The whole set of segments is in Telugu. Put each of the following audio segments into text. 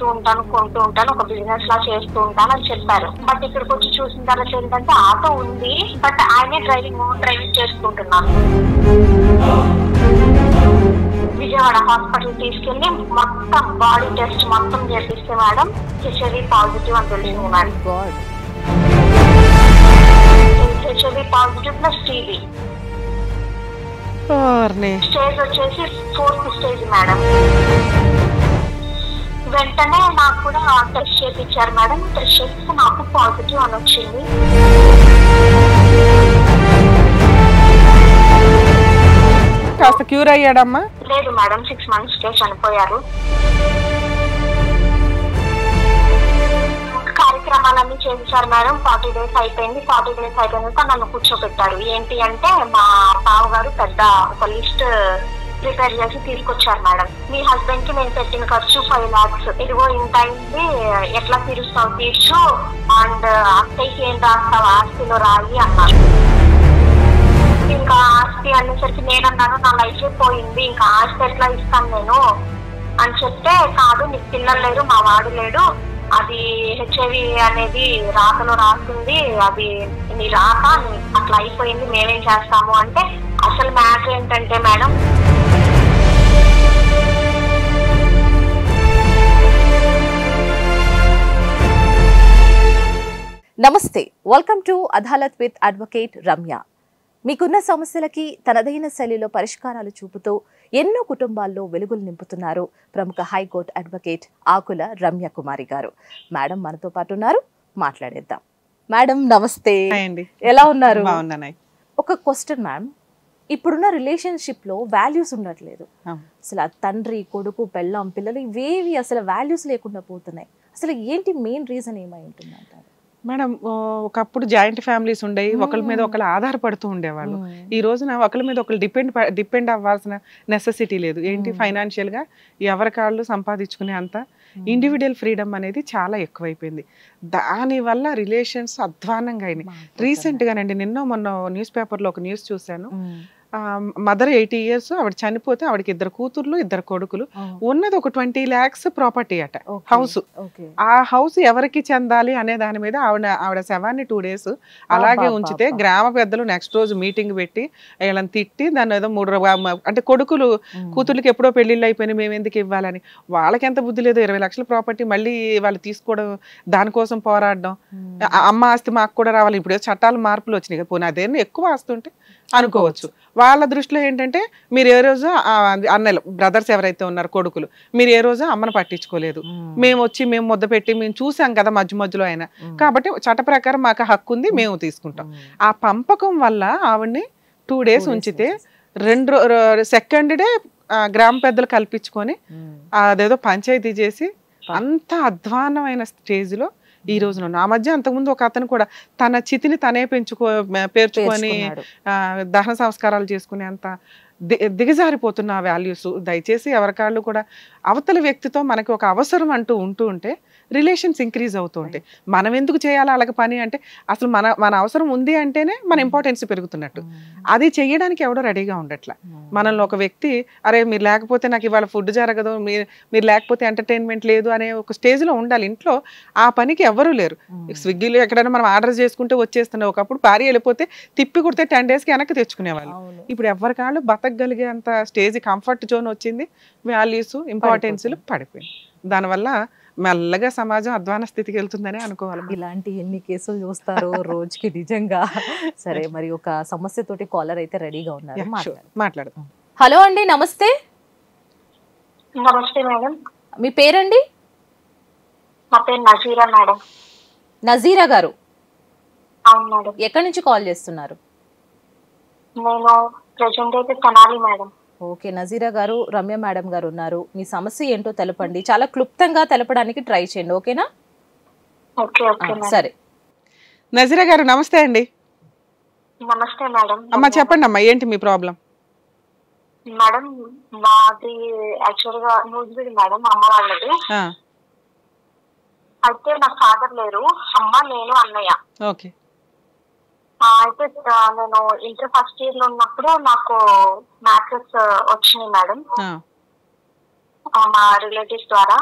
అమ్ముతూ ఉంటాను కొంటూ ఉంటాను ఒక బిజినెస్ లా చేస్తూ ఉంటాను అని చెప్పారు. బట్ ఇక్కడికి వచ్చి చూసిన తర్వాత ఏంటంటే ఆటో ఉంది బట్ ఆయనే డ్రైవింగ్ డ్రైవింగ్ చేసుకుంటున్నాను విజయవాడ హాస్పిటల్ తీసుకెళ్ళి మొత్తం బాడీ టెస్ట్ మొత్తం చేపిస్తే మేడం హెచ్ఐవి పాజిటివ్ అని తెలిసింది మేడం. హెచ్ఐవి పాజిటివ్ ప్లస్ ఓర్ని. స్టేజ్ వచ్చేసి ఫోర్త్ స్టేజ్ మేడం. వెంటనే నాకు కూడా టెస్ట్ చేయించారు మేడం. టెస్ట్ చేస్తే నాకు పాజిటివ్ అని వచ్చింది. కాస్త క్యూర్ అయ్యాడమ్మా? లేదు మేడం సిక్స్ మంత్స్ కే చనిపోయారు. కార్యక్రమాలన్నీ చేశారు మేడం. ఫార్టీ డేస్ అయిపోయింది. ఫార్టీ డేస్ అయిపోయినాక నన్ను కూర్చోబెట్టారు. ఏంటి అంటే మా బావగారు పెద్ద ఒక లిస్ట్ ప్రిపేర్ చేసి తీసుకొచ్చారు మేడం. మీ హస్బెండ్కి నేను పెట్టిన ఖర్చు ఫైవ్ లాక్స్ ఇదిగో ఇంత అయింది ఎట్లా తీరుస్తావు? తీర్చు. అండ్ అత్తయ్యకి ఏం రాస్తావు? ఆస్తిలో రాయి అన్నారు. ఇంకా ఆస్తి అనేసరికి నేనన్నాను నా లైఫ్ పోయింది. ఇంకా ఆస్తి ఎట్లా ఇస్తాను నేను? అని చెప్తే కాదు నీకు పిల్లలు లేరు మా వాడు లేడు. అది హెచ్ఐవి అనేది రాతలో రాస్తుంది అది నీ రాక అట్లా అయిపోయింది మేమేం చేస్తాము? అంటే అసలు మ్యాటర్ ఏంటంటే మేడం నమస్తే welcome to Adalat with advocate Ramya మీకున్న సమస్యలకి తనదైన శైలిలో పరిష్కారాలు చూపుతూ ఎన్నో కుటుంబాల్లో వెలుగులు నింపుతున్నారు ప్రముఖ high court advocate Akula Ramya Kumari garu. Madam మనతో పాటు ఉన్నారు మాట్లాడేద్దాం. మేడం నమస్తే. ఎలా ఉన్నారు? ఒక క్వశ్చన్ మ్యామ్ ఇప్పుడున్న రిలేషన్షిప్లో వాల్యూస్ ఉండట్లేదు. అసలు తండ్రి కొడుకు పెళ్ళాం పిల్లలు ఇవేవి అసలు వాల్యూస్ లేకుండా పోతున్నాయి. అసలు ఏంటి మెయిన్ రీజన్ ఏమై ఉంటుంది అంటారు మేడం ఒకప్పుడు జాయింట్ ఫ్యామిలీస్ ఉండేవి ఒకరి మీద ఒకరు ఆధారపడుతూ ఉండేవాళ్ళు. ఈ రోజున ఒకరి మీద ఒకరు డిపెండ్ డిపెండ్ అవ్వాల్సిన నెసెసిటీ లేదు. ఏంటి? ఫైనాన్షియల్గా ఎవరి కాళ్ళు సంపాదించుకునే అంత ఇండివిజువల్ ఫ్రీడమ్ అనేది చాలా ఎక్కువైపోయింది. దాని వల్ల రిలేషన్స్ అధ్వానంగా అయినాయి. రీసెంట్ గానండి నిన్న మొన్న న్యూస్ పేపర్లో ఒక న్యూస్ చూశాను. మదర్ ఎయిటీ ఇయర్స్ ఆవిడ చనిపోతే ఆవిడకి ఇద్దరు కూతుర్లు ఇద్దరు కొడుకులు. ఉన్నది ఒక ట్వంటీ ల్యాక్స్ ప్రాపర్టీ అట హౌస్ ఆ హౌస్ ఎవరికి చెందాలి అనే దాని మీద ఆవిడ ఆవిడ శవాన్ని టూ డేస్ అలాగే ఉంచితే. గ్రామ పెద్దలు నెక్స్ట్ రోజు మీటింగ్ పెట్టి వీళ్ళని తిట్టి దాన్ని ఏదో మూడు అంటే కొడుకులు కూతుర్లకి ఎప్పుడో పెళ్ళిళ్ళు అయిపోయినాయి మేము ఎందుకు ఇవ్వాలని. వాళ్ళకి ఎంత బుద్ధి లేదు ఇరవై లక్షల ప్రాపర్టీ మళ్ళీ వాళ్ళు తీసుకోవడం దానికోసం పోరాడడం. అమ్మ ఆస్తి మాకు కూడా రావాలి ఇప్పుడు చట్టాలు మార్పులు వచ్చినాయి కదా పోనీ అదేమో ఎక్కువ ఆస్తి ఉంటే అనుకోవచ్చు. వాళ్ళ దృష్టిలో ఏంటంటే మీరు ఏ రోజు అన్నలు బ్రదర్స్ ఎవరైతే ఉన్నారో కొడుకులు మీరు ఏ రోజు అమ్మను పట్టించుకోలేదు. మేము. వచ్చి మేము ముద్ద పెట్టి మేము చూసాం కదా మధ్య మధ్యలో అయినా కాబట్టి చట్ట ప్రకారం మాకు హక్కు ఉంది మేము తీసుకుంటాం. ఆ పంపకం వల్ల ఆవిడ్ని టూ డేస్ ఉంచితే రెండు సెకండ్ డే గ్రామ పెద్దలు కల్పించుకొని అదేదో పంచాయతీ చేసి అంత అధ్వానమైన స్టేజ్లో ఈ రోజున. ఆ మధ్య అంతకుముందు ఒక అతను కూడా తన చితిని తనే పెంచుకో పేర్చుకొని దహన సంస్కారాలు చేసుకునే అంత ది- దిగజారిపోతున్న వాల్యూస్ దయచేసి ఎవరికాళ్ళు కూడా అవతల వ్యక్తితో మనకి ఒక అవసరం అంటూ ఉంటూ ఉంటే రిలేషన్స్ ఇంక్రీజ్ అవుతూ ఉంటాయి. మనం ఎందుకు చేయాలి అలాగ పని అంటే అసలు మన మన అవసరం ఉంది అంటేనే మన ఇంపార్టెన్స్ పెరుగుతున్నట్టు. అది చెయ్యడానికి ఎవడో రెడీగా ఉండట్ల. మనల్ని ఒక వ్యక్తి అరే మీరు లేకపోతే నాకు ఇవాళ ఫుడ్ జరగదు మీరు మీరు లేకపోతే ఎంటర్టైన్మెంట్ లేదు అనే ఒక స్టేజ్లో ఉండాలి. ఇంట్లో ఆ పనికి ఎవ్వరూ లేరు. స్విగ్గీలో ఎక్కడైనా మనం ఆర్డర్ చేసుకుంటే వచ్చేస్తున్నాయి ఒకప్పుడు భార్య వెళ్ళిపోతే తిప్పి కుడితే టెన్ డేస్కి వెనక్కి తెచ్చుకునేవాళ్ళు. ఇప్పుడు ఎవరి కాళ్ళు బతకగలిగే అంత స్టేజ్ కంఫర్ట్ జోన్ వచ్చింది. వాల్యూస్ ఇంపార్టెన్స్లు పడిపోయింది దానివల్ల మెల్లగా సమాజం అధ్వాన స్థితికి వెళ్తుందని అనుకోవాలి. ఇలాంటి ఎన్ని కేసులు చూస్తారో రోజుకి నిజంగా. సరే మరి ఒక సమస్యతోటి కాలర్ అయితే రెడీగా ఉన్నారు. మాట్లాడదాం. హలో అండి నమస్తే. నమస్తే మేడం. మీ పేరండి? నా పేరు నజీరా మేడం. నజీరా గారు. ఎక్కడి నుంచి కాల్ చేస్తున్నారు? నేను ప్రజెంట్ అయితే తెనాలి మేడం. ఓకే నజీరా గారు రమ్య మేడం గారు ఉన్నారు. మీ సమస్య ఏంటో తెలపండి. చాలా క్లుప్తంగా తెలపడానికి ట్రై చేయండి. ఓకేనా? సరే. నజీరా గారు నమస్తే అండి. నమస్తే మేడం. అమ్మ చెప్పండి అమ్మా ఏంటి మీ ప్రాబ్లం? మేడం మాది యాక్చువల్గా నూజిబీడి మేడం అమ్మ వాళ్ళది. అయితే నా ఫాదర్ లేరు. అమ్మ నేను అన్నయ్య. ఓకే. అయితే నేను ఇంటర్ ఫస్ట్ ఇయర్లో ఉన్నప్పుడు నాకు మ్యాథ్స్ వచ్చినాయి మేడం. మా రిలేటివ్స్ ద్వారా.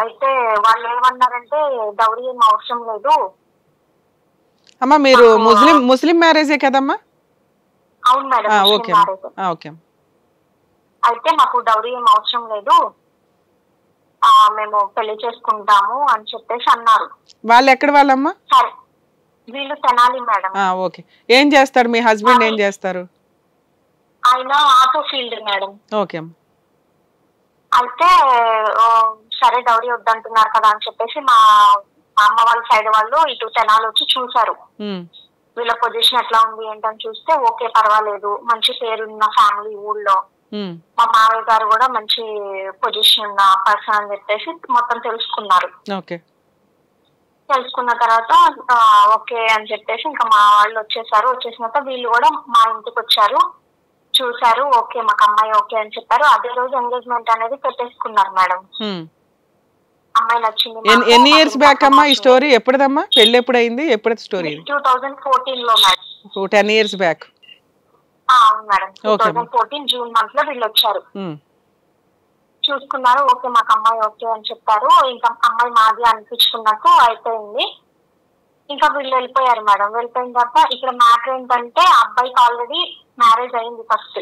అయితే వాళ్ళు ఏమన్నారంటే డౌరీ ఏం అవసరం లేదు. అమ్మా మీరు ముస్లిం ముస్లిం మ్యారేజే కదమ్మా? అవును మేడం ఓకే ఓకే. అయితే మాకు డౌరీ ఏం అవసరం లేదు. మేము పెళ్ళి చేసుకుంటాము అని చెప్పేసి అన్నారు. వాళ్ళు ఎక్కడ వాళ్ళమ్మా? సరే. వీళ్ళు తెనాలి మేడం. ఆ, ఓకే. ఏం చేస్తారు? మీ హస్బెండ్ ఏం చేస్తారు? ఆయన ఆటో ఫీల్డ్ మేడం. ఓకే అయితే సరే డౌరీ వద్దంటున్నారు కదా అని చెప్పేసి మా అమ్మ వాళ్ళ సైడ్ వాళ్ళు ఇటు తెనాలి వచ్చి చూసారు వీళ్ళ పొజిషన్ ఎట్లా ఉంది ఏంటని చూస్తే ఓకే పర్వాలేదు. మంచి పేరున్న ఫ్యామిలీ ఊళ్ళో. మా మామయ్య గారు కూడా మంచి పొజిషన్ ఉన్న పర్సన్ అని చెప్పేసి మొత్తం తెలుసుకున్నారు. ఓకే. తెలుసుకున్న తర్వాత ఓకే అని చెప్పేసి ఇంకా మా వాళ్ళు వచ్చేసారు. వచ్చేసిన తర్వాత వీళ్ళు కూడా మా ఇంటికి వచ్చారు. చూసారు ఓకే మాకు అమ్మాయి ఓకే అని చెప్పారు. అదే రోజు ఎంగేజ్మెంట్ అనేది పెట్టేసుకున్నారు మేడం. అమ్మాయి నచ్చింది ఎన్ని ఇయర్స్ బ్యాక్ అమ్మా ఈ స్టోరీ ఎప్పుడుదమ్మా? పెళ్ళి ఎప్పుడు అయింది ఎప్పుడు స్టోరీ టూ థౌజండ్ ఫోర్టీన్లో మేడం. టెన్ ఇయర్స్ బ్యాక్ అవును madam. Two thousand fourteen June మంత్లో వీళ్ళు వచ్చారు. చూసుకున్నారు. ఓకే మాకు అమ్మాయి ఓకే అని చెప్పారు. ఇంకా అమ్మాయి మాది అనిపించుకున్నట్టు అయిపోయింది. ఇంకా వీళ్ళు వెళ్ళిపోయారు మేడం. వెళ్ళిపోయిన తర్వాత ఇక్కడ మ్యాటర్ ఏంటంటే అబ్బాయికి ఆల్రెడీ మ్యారేజ్ అయింది ఫస్ట్.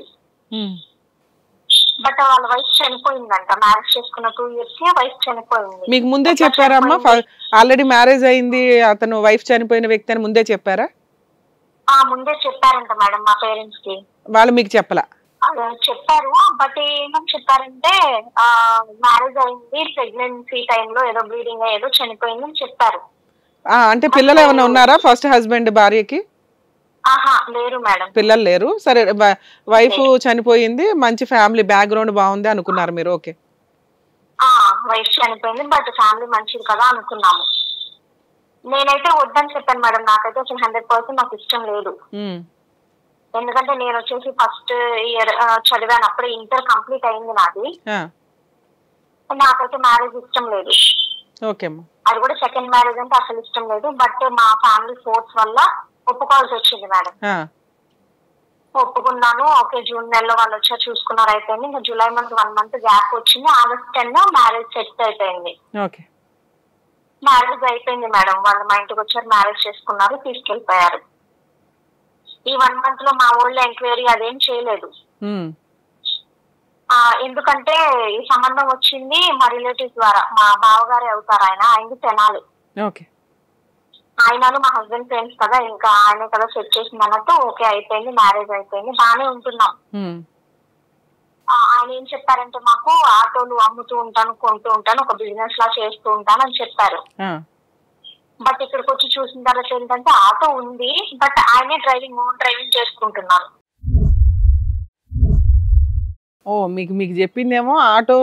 బట్ వాళ్ళ వైఫ్ చనిపోయిందంట. మ్యారేజ్ చేసుకున్న టూ ఇయర్స్కి వైఫ్ చనిపోయింది. మీకు ముందే చెప్పారమ్మా? ఆల్రెడీ మ్యారేజ్ అయింది. అతను వైఫ్ చనిపోయిన వ్యక్తి అని ముందే చెప్పారా? ఆ ముందే చెప్పారంట మేడం మా పేరెంట్స్కి. వాళ్ళు మీకు చెప్పలా? చెప్పారు. బట్ ఏమని చెప్పారంటే మ్యారేజ్ అయింది ప్రెగ్నెన్సీ టైంలో ఏదో బ్లీడింగ్ ఏదో చనిపోయింది అని చెప్పారు. అంటే పిల్లలు ఏమైనా ఉన్నారా ఫస్ట్ హస్బెండ్ భార్యకి? ఆహా లేరు మేడం. పిల్లలు లేరు. సరే వైఫ్ చనిపోయింది మంచి ఫ్యామిలీ బ్యాక్గ్రౌండ్ బాగుంది అనుకున్నారు మీరు ఓకే. వైఫ్ చనిపోయింది బట్ ఫ్యామిలీ మంచిది కదా అనుకున్నాము. నేనైతే వద్దని చెప్పాను మేడం నాకైతే అసలు హండ్రెడ్ పర్సెంట్ నాకు ఇష్టం లేదు. ఎందుకంటే నేను వచ్చేసి ఫస్ట్ ఇయర్ చదివాను. అప్పుడే ఇంటర్ కంప్లీట్ అయింది నాది. నాకైతే మ్యారేజ్ ఇష్టం లేదు. అది కూడా సెకండ్ మ్యారేజ్ అంటే అసలు ఇష్టం లేదు. బట్ మా ఫ్యామిలీ ఫోర్స్ వల్ల ఒప్పుకోవాల్సి వచ్చింది మేడం ఒప్పుకున్నాను. ఓకే జూన్ నెలలో వాళ్ళు వచ్చారు చూసుకున్నారు అయిపోయింది. ఇంకా July month one month gap వచ్చింది. ఆగస్ట్ టెన్ మ్యారేజ్ సెట్ అయిపోయింది. మ్యారేజ్ అయిపోయింది మేడం వాళ్ళు మా ఇంటికి వచ్చారు మ్యారేజ్ చేసుకున్నారు తీసుకెళ్ళిపోయారు ఈ వన్ మంత్లో మా ఊళ్ళో ఎంక్వైరీ అదేం చేయలేదు. ఎందుకంటే ఈ సంబంధం వచ్చింది మా రిలేటివ్స్ ద్వారా మా బావగారే అవుతారు ఆయన ఆయనకి తెనాలి. ఆయనను మా హస్బెండ్ ఫ్రెండ్స్ కదా ఇంకా ఆయనే కదా సెట్ చేసింది అన్నట్టు ఓకే అయిపోయింది మ్యారేజ్ అయిపోయింది బాగానే ఉంటున్నాం. ఆయన ఏం చెప్పారంటే మాకు ఆటోలు అమ్ముతూ ఉంటాను కొంటూ ఉంటాను ఒక బిజినెస్ లా చేస్తూ ఉంటాను అని చెప్పారు. బట్ ఇక్కడికి వచ్చి చూసిన తర్వాత ఏంటంటే ఆటో ఉంది బట్ ఆయనే డ్రైవింగ్ ఓన్ డ్రైవింగ్ చేసుకుంటున్నారు. ఓ మీకు మీకు చెప్పిందేమో ఆటో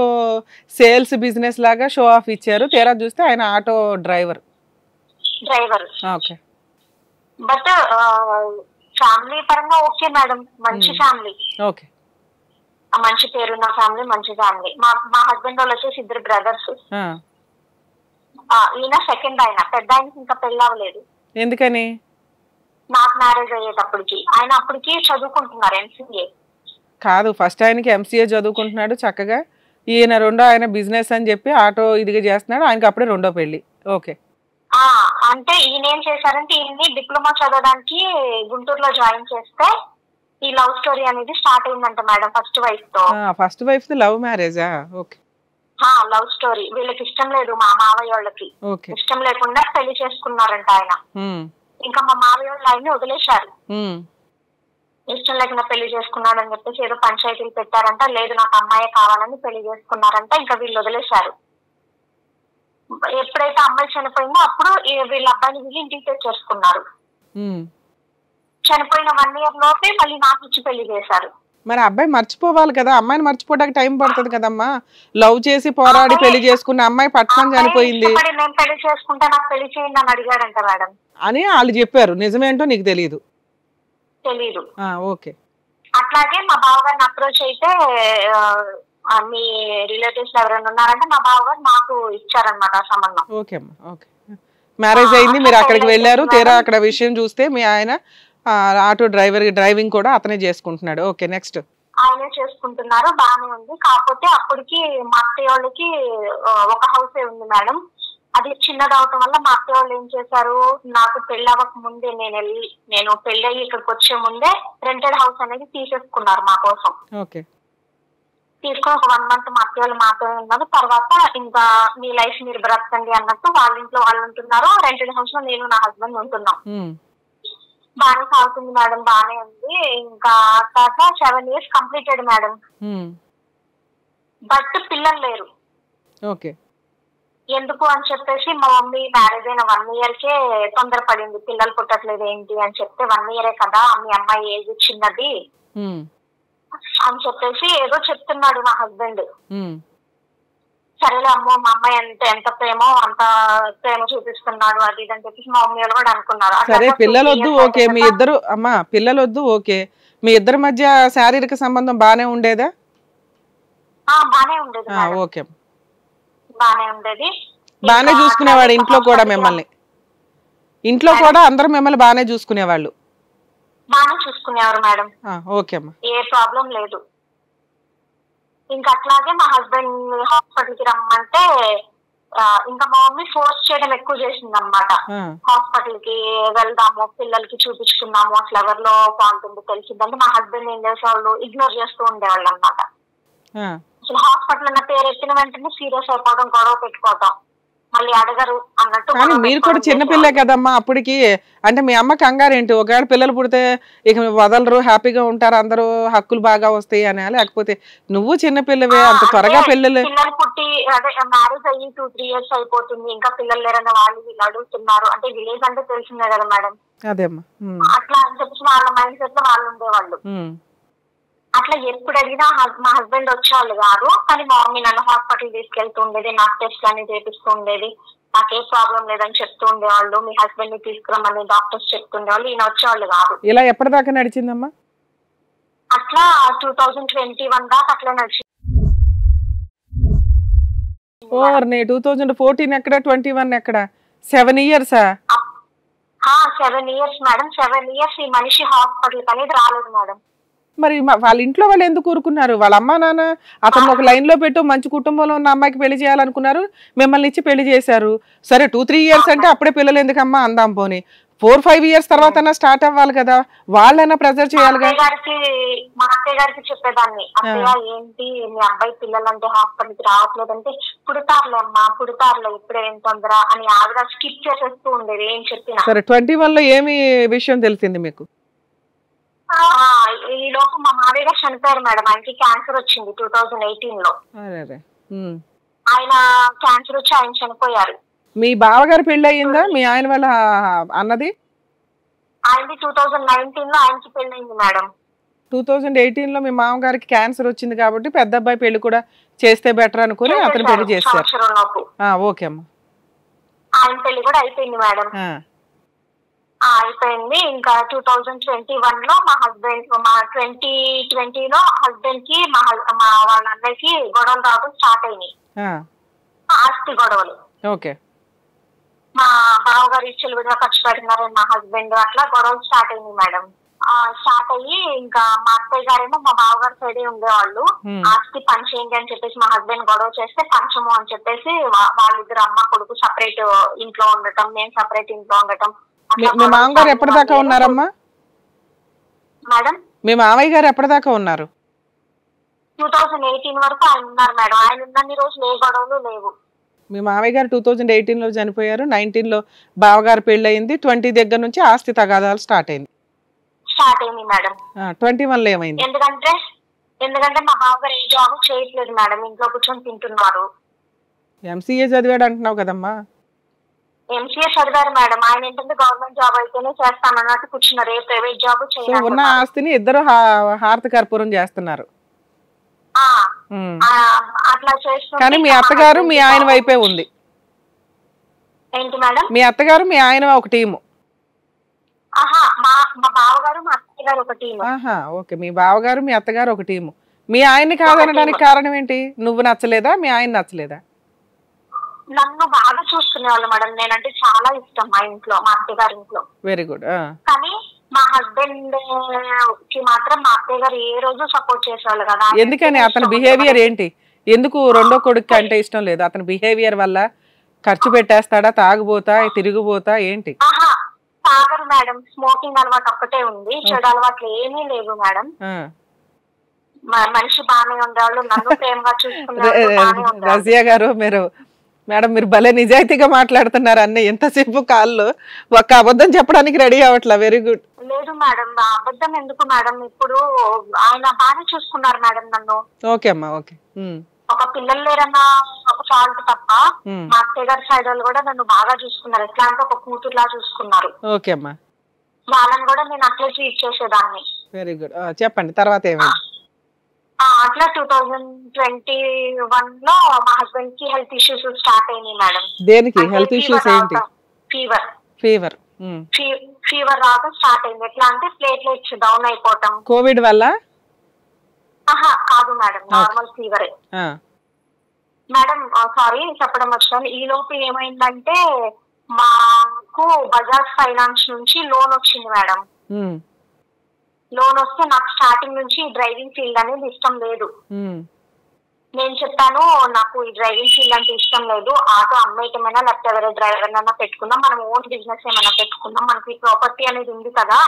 సేల్స్ బిజినెస్ లాగా షో ఆఫ్ ఇచ్చారు. తీరా చూస్తే ఆయన auto driver. Driver. Okay. But family పరంగా ఓకే మేడం. మంచి. ఫ్యామిలీ. ఓకే. మంచి పేరున్న ఫ్యామిలీ మంచి ఫ్యామిలీ. మా మా హస్బెండ్ వాళ్ళు వచ్చేసి ఇద్దరు బ్రదర్స్. ఈయన సెకండ్ ఆయన. పెద్ద ఆయనకి ఇంకా పెళ్ళి అవ్వలేదు. ఎందుకని? నాకు మ్యారేజ్ అయ్యేటప్పటికి. ఆయన అప్పటికి చదువుకుంటున్నారు ఎంసీఏ కాదు ఫస్ట్ ఆయనకి ఎంసీఏ చదువుకుంటున్నాడు చక్కగా. ఈయన రెండో ఆయన బిజినెస్ అని చెప్పి ఆటో ఇదిగా చేస్తున్నాడు. ఆయనకి అప్పుడే రెండో పెళ్ళి ఓకే. అంటే ఈయన ఏం చేశారంటే ఈయన్ని డిప్లొమా చదవడానికి గుంటూరులో జాయిన్ చేస్తే ఈ లవ్ స్టోరీ అనేది స్టార్ట్ అయిందంట మేడం ఫస్ట్ వైఫ్తో. ఫస్ట్ వైఫ్ లవ్ మ్యారేజా ఓకే. Love story. వీళ్ళకి ఇష్టం లేదు మా మావయ్య వాళ్ళకి. ఇష్టం లేకుండా పెళ్ళి చేసుకున్నారంట ఆయన. ఇంకా మా మావయ్య వాళ్ళు ఆయన్ని వదిలేశారు. ఇష్టం లేకుండా పెళ్ళి చేసుకున్నాడు అని చెప్పేసి ఏదో పంచాయతీలు పెట్టారంట. లేదు నాకు అమ్మాయి కావాలని పెళ్ళి చేసుకున్నారంట. ఇంకా వీళ్ళు వదిలేశారు. ఎప్పుడైతే అమ్మాయి చనిపోయిందో అప్పుడు వీళ్ళ అబ్బాయిని వీళ్ళు ఇంటికి తెచ్చేసుకున్నారు. చనిపోయిన వన్ ఇయర్ లోపే మళ్ళీ నాకు ఇచ్చి పెళ్ళి చేశారు. మరి అబ్బాయి మర్చిపోవాలి కదా అమ్మాయిని మర్చిపోవడానికి టైం పడుతుంది కదమ్మా. లవ్ చేసి పోరాడి పెళ్ళి చేసుకున్న అమ్మాయి పట్టణం చనిపోయింది. ఇష్టపడి నేను పెళ్ళి చేసుకుంటే నాకు పెళ్ళి చేయండి అని అడిగాడంట మేడం. అని వాళ్ళు చెప్పారు. నిజమేంటో నీకు తెలియదు ఓకే. అట్లాగే మా బావగారిని అప్రోచ్ అయితే మీ రిలేటివ్స్ ఎవరైనా ఉన్నారంటే మా బావగారు నాకు ఇచ్చారనమాట సంబంధం. ఓకే అమ్మా ఓకే. మ్యారేజ్ అయింది మీరు అక్కడికి వెళ్ళారు తీరా. అక్కడ విషయం చూస్తే మీ ఆయన ఆటో డ్రైవర్ డ్రైవింగ్ కూడా అతనే చేసుకుంటున్నాడు. Okay next. ఆయనే చేసుకుంటున్నారు బాగానే ఉంది. కాకపోతే అప్పటికి మా అత్తయ్య వాళ్ళకి ఒక హౌసే ఉంది మేడం. అది చిన్నది అవటం వల్ల మా అత్తయ్య వాళ్ళు ఏం చేశారు నాకు పెళ్ళి అవ్వక ముందే నేను వెళ్ళి నేను పెళ్ళి అయ్యి ఇక్కడికి వచ్చే ముందే రెంటెడ్ హౌస్ అనేది తీసేసుకున్నారు మా కోసం. ఓకే. తీసుకొని ఒక వన్ మంత్ మా అత్తయ్య వాళ్ళు మాత్రమే ఉన్నారు. తర్వాత ఇంకా మీ లైఫ్ మీరు బ్రతకండి అన్నట్టు వాళ్ళ ఇంట్లో వాళ్ళు ఉంటున్నారు. రెంటెడ్ హౌస్లో నేను నా హస్బెండ్ ఉంటున్నాం. బాగానే సాగుతుంది మేడం బాగానే ఉంది. ఇంకా తర్వాత seven years completed madam. But పిల్లలు లేరు. ఓకే ఎందుకు అని చెప్పేసి మా మమ్మీ మ్యారేజ్ అయిన వన్ ఇయర్ కే తొందరపడింది. పిల్లలు పుట్టట్లేదు ఏంటి అని చెప్తే వన్ ఇయరే కదా మీ అమ్మాయి ఏజ్ చిన్నది. ఉమ్, అని చెప్పేసి ఏదో చెప్తున్నాడు మా హస్బెండ్ సరేలే అమ్మో మా అమ్మాయి ఎంత ఎంత ప్రేమో అంత ప్రేమ చూపిస్తున్నాడు అది ఇది అని చెప్పేసి మా మమ్మీ కూడా అనుకున్నారు. సరే two పిల్లలు వద్దు years ఓకే. మీ ఇద్దరు అమ్మా పిల్లలు వద్దు ఓకే. మీ ఇద్దరి మధ్య శారీరక సంబంధం బానే ఉండేదా? బానే ఉండేది. ఓకే. బానే ఉండేది. బానే చూసుకునేవాడు ఇంట్లో కూడా మిమ్మల్ని. ఇంట్లో కూడా అందరూ మిమ్మల్ని బానే చూసుకునేవాళ్ళు. బానే చూసుకునేవారు మేడం. ఓకే అమ్మా. ఏ ప్రాబ్లం లేదు. ఇంకా అట్లాగే మా హస్బెండ్ హాస్పిటల్కి రమ్మంటే ఇంకా మా మమ్మీ ఫోర్స్ చేయడం ఎక్కువ చేసింది అనమాట హాస్పిటల్కి వెళ్దాము పిల్లలకి చూపించుకుందాము అసలు ఎవరిలో ఉందో తెలిసిందంటే మా హస్బెండ్ ఏం చేసేవాళ్ళు ఇగ్నోర్ చేస్తూ ఉండేవాళ్ళు అనమాట అసలు హాస్పిటల్ అన్న పేరు ఎత్తిన వెంటనే సీరియస్ అయిపోవడం గొడవ పెట్టుకోవడం మళ్ళీ అడగరు అన్నట్టు కానీ మీరు కూడా చిన్నపిల్లే. కదమ్మా అప్పటికి అంటే మీ అమ్మ కంగారు ఏంటి ఒకవేళ పిల్లలు పుడితే ఇక వదలరు హ్యాపీగా ఉంటారు అందరూ హక్కులు బాగా వస్తాయి అని లేకపోతే నువ్వు చిన్నపిల్లవే అంత త్వరగా పిల్లలు పిల్లలు పుట్టి అదే మ్యారేజ్ అయ్యి టూ త్రీ ఇయర్స్ అయిపోతుంది ఇంకా పిల్లలు లేరన్న వాళ్ళు వీళ్ళు అడుగుతున్నారు. అంటే విలేజ్ అంటే తెలిసిందే కదా మేడం. అదేమ్మా ఉమ్, అట్లా అని చెప్పేసి వాళ్ళ మైండ్ సెట్లో వాళ్ళు ఉండేవాళ్ళు. అట్లా ఎప్పుడు అడిగినా మా హస్బెండ్ వచ్చేవాళ్ళు కాదు. కానీ మా మమ్మీ నన్ను హాస్పిటల్ తీసుకెళ్తూ ఉండేది నాకు టెస్ట్ అని చేపిస్తూ ఉండేది నాకు ప్రాబ్లం లేదని చెప్తూ ఉండేవాళ్ళు మీ హస్బెండ్ని తీసుకురమ్మని డాక్టర్స్ చెప్తుండేవాళ్ళు ఈయన వచ్చేవాళ్ళు కాదు. ఇలా ఎప్పటిదాకా నడిచిందమ్మా? అట్లా టూ థౌజండ్ ట్వంటీ వన్ దాకా అట్లా నడిచింది. ఓర్ని టూ థౌజండ్ ఫోర్టీన్ ఎక్కడ ట్వంటీ వన్ ఎక్కడ? Seven ఇయర్సా? Seven years madam seven years ఈ మనిషి హాస్పిటల్ అనేది రాలేదు మేడం. మరి వాళ్ళ ఇంట్లో వాళ్ళు ఎందుకు ఊరుకున్నారు? వాళ్ళ అమ్మా నాన్న అతను ఒక లైన్లో పెట్టు మంచి కుటుంబంలో ఉన్న అమ్మాయికి పెళ్ళి చేయాలనుకున్నారు మిమ్మల్ని ఇచ్చి పెళ్ళి చేశారు. సరే టూ త్రీ ఇయర్స్ అంటే అప్పుడే పిల్లలు ఎందుకమ్మా అందాం పోని. ఫోర్ ఫైవ్ ఇయర్స్ తర్వాత స్టార్ట్ అవ్వాలి కదా. వాళ్ళైనా ప్రెజర్ అత్తయ్య గారికి మా అత్తయ్య గారికి చెప్పేదాన్ని. అత్తయ్య ఏంటి మీ అబ్బాయి పిల్లలంటే హాస్పిటల్కి రావట్లేదంటే పుడతారులే అమ్మా పుడతారులే ఇప్పుడే ఏం తొందర అని ఆవిడ స్కిప్ చేసేస్తూ ఉండేది ఏం చెప్పినా. సరే ట్వంటీ వన్లో ఏమి విషయం తెలిసింది మీకు? ఈ లోపు మా మావయ్య గారు చనిపోయారు మేడం. ఆయనకి క్యాన్సర్ వచ్చింది టూ థౌజండ్ ఎయిటీన్లో. ఆయన క్యాన్సర్ వచ్చి ఆయన చనిపోయారు. మీ బావగారు పెళ్ళి అయ్యిందా మీ ఆయన వాళ్ళ అన్నది? ఆయనది టూ థౌజండ్ నైన్టీన్లో ఆయనకి పెళ్ళైంది మేడం. టూ థౌజండ్ ఎయిటీన్లో మీ మామగారికి క్యాన్సర్ వచ్చింది కాబట్టి పెద్ద అబ్బాయి పెళ్ళి కూడా చేస్తే బెటర్ అనుకుని అతను పెళ్ళి ఆ, ఓకే అమ్మా. ఆయన పెళ్ళి కూడా అయిపోయింది మేడం. అయిపోయింది. ఇంకా టూ థౌజండ్ ట్వంటీ వన్లో మా హస్బెండ్ మా ట్వంటీ ట్వంటీలో హస్బెండ్కి మా మా వాళ్ళ అన్నయ్యకి గొడవలు రావడం స్టార్ట్ అయినాయి. ఆస్తి గొడవలు. ఓకే. మా బావగారు ఇచ్చలు విడిగా ఖర్చు పెడుతున్నారని మా హస్బెండ్ అట్లా గొడవలు స్టార్ట్ అయినాయి మేడం. స్టార్ట్ అయ్యి ఇంకా మా అత్తయ్య గారేమో మా బావగారు సైడే ఉండేవాళ్ళు. ఆస్తి పంచేయండి అని చెప్పేసి మా హస్బెండ్ గొడవ చేస్తే పంచము అని చెప్పేసి వాళ్ళిద్దరు అమ్మ కొడుకు సపరేట్ ఇంట్లో ఉండటం నేను సపరేట్ ఇంట్లో ఉండటం మీ మామగారు ఎప్పటిదాకా ఉన్నారమ్మా? మేడం? మీ మామయ్య గారు ఎప్పటిదాకా ఉన్నారు? టూ థౌజండ్ ఎయిటీన్ వరకు ఆయన ఉన్నారు మేడం. ఆయన ఉన్నన్ని రోజులు ఏ గొడవలు లేవు. మీ మామయ్య గారు టూ థౌజండ్ ఎయిటీన్లో చనిపోయారు. నైన్టీన్లో బావగారు పెళ్ళి అయింది ట్వంటీ దగ్గర నుంచి ఆస్తి తగాదాలు స్టార్ట్ అయింది. స్టార్ట్ అయింది మేడం. ట్వంటీ వన్లో ఏమైంది? ఎందుకంటే ఎందుకంటే మా బావగారు ఏ జాబ్ చేయట్లేదు మేడం. ఇంట్లో కూర్చొని తింటున్నారు. ఎంసీఏ చదివాడు అంటున్నావు కదమ్మా. ఎంసీఏ చదివారు మేడం. ఆయన ఏంటంటే గవర్నమెంట్ జాబ్ అయితేనే చేస్తాను అన్నట్టు కూర్చున్నారు. ఏ ప్రైవేట్ జాబ్ ఉన్న ఆస్తిని ఇద్దరు హారతి కర్పూరం చేస్తున్నారు. అట్లా చేస్తుంటే కానీ మీ అత్తగారు మీ ఆయన వైపే ఉంది. ఏంటి మేడం? మీ అత్తగారు మీ ఆయన ఒక టీము. మా బావగారు మా ఒక టీం ఆహా ఓకే. మీ బావగారు మీ అత్తగారు ఒక టీము. మీ ఆయన్ని కాదనడానికి కారణం ఏంటి? నువ్వు నచ్చలేదా? మీ ఆయన నచ్చలేదా? నన్ను బాగా చూసుకునేవాళ్ళు మేడం. నేనంటే చాలా ఇష్టం మా ఇంట్లో మా అత్తయ్య గారి ఇంట్లో వెరీ గుడ్ కానీ మా హస్బెండ్కి మాత్రం మా అత్తయ్య గారు ఏ రోజు సపోర్ట్ చేసేవాళ్ళు కదా. ఎందుకని? అతని బిహేవియర్ ఏంటి? ఎందుకు రెండో కొడుకు అంటే ఇష్టం లేదు? అతని బిహేవియర్ వల్ల ఖర్చు పెట్టేస్తాడా తాగుబోతా తిరిగిపోతా ఏంటి? తాగరు మేడం. స్మోకింగ్ అలవాటు ఒక్కటే ఉంది. చెడు అలవాట్లు ఏమీ లేవు మేడం. మనిషి బాగానే ఉండేవాళ్ళు నన్ను ప్రేమగా ఉండేవాళ్ళు. రజియా గారు మీరు మేడం మీరు భలే నిజాయితీగా మాట్లాడుతున్నారు అన్న ఎంతసేపు కాల్లో ఒక్క అబద్ధం చెప్పడానికి రెడీ అవ్వట్లా? వెరీ గుడ్ లేదు మేడం అబద్ధం ఎందుకు మేడం? ఇప్పుడు ఆయన బాగానే చూసుకున్నారు మేడం నన్ను. ఓకే అమ్మా ఓకే. ఒక పిల్లలు లేరన్న ఒక ఫాల్ట్ తప్ప మా అత్తయ్య గారి సైడ్ వాళ్ళు కూడా నన్ను బాగా చూసుకున్నారు. ఎట్లా అంటే ఒక కూతురులా చూసుకున్నారు. ఓకే అమ్మా. వాళ్ళని కూడా నేను అట్లే ట్రీట్ చేసేదాన్ని. వెరీ గుడ్ చెప్పండి తర్వాత ఏమైంది? అట్లా టూ థౌజండ్ ట్వంటీ వన్లో మా హస్బెండ్కి హెల్త్ ఇష్యూస్ స్టార్ట్ అయినాయి మేడం దేనికి? హెల్త్ ఇష్యూస్ ఏంటి? ఫీవర్ ఫీవర్ ఫీవర్ రావడం స్టార్ట్ అయింది. ఎట్లా అంటే ప్లేట్లెట్స్ డౌన్ అయిపోవటం. కోవిడ్ వల్ల? ఆహా కాదు madam normal fever madam sorry చెప్పడం వచ్చాను ఈ లోపు ఏమైందంటే మాకు బజాజ్ ఫైనాన్స్ నుంచి లోన్ వచ్చింది మేడం లోన్ వస్తే నాకు స్టార్టింగ్ నుంచి డ్రైవింగ్ ఫీల్డ్ అనేది ఇష్టం లేదు. నేను చెప్పాను నాకు ఈ డ్రైవింగ్ ఫీల్డ్ అంటే ఇష్టం లేదు. ఆటో అమ్మేయటమైనా లేకపోతే ఎవరో డ్రైవర్ అయినా పెట్టుకుందాం. మనం ఓన్ బిజినెస్ ఏమైనా పెట్టుకుందాం. మనకి ప్రాపర్టీ అనేది ఉంది కదా.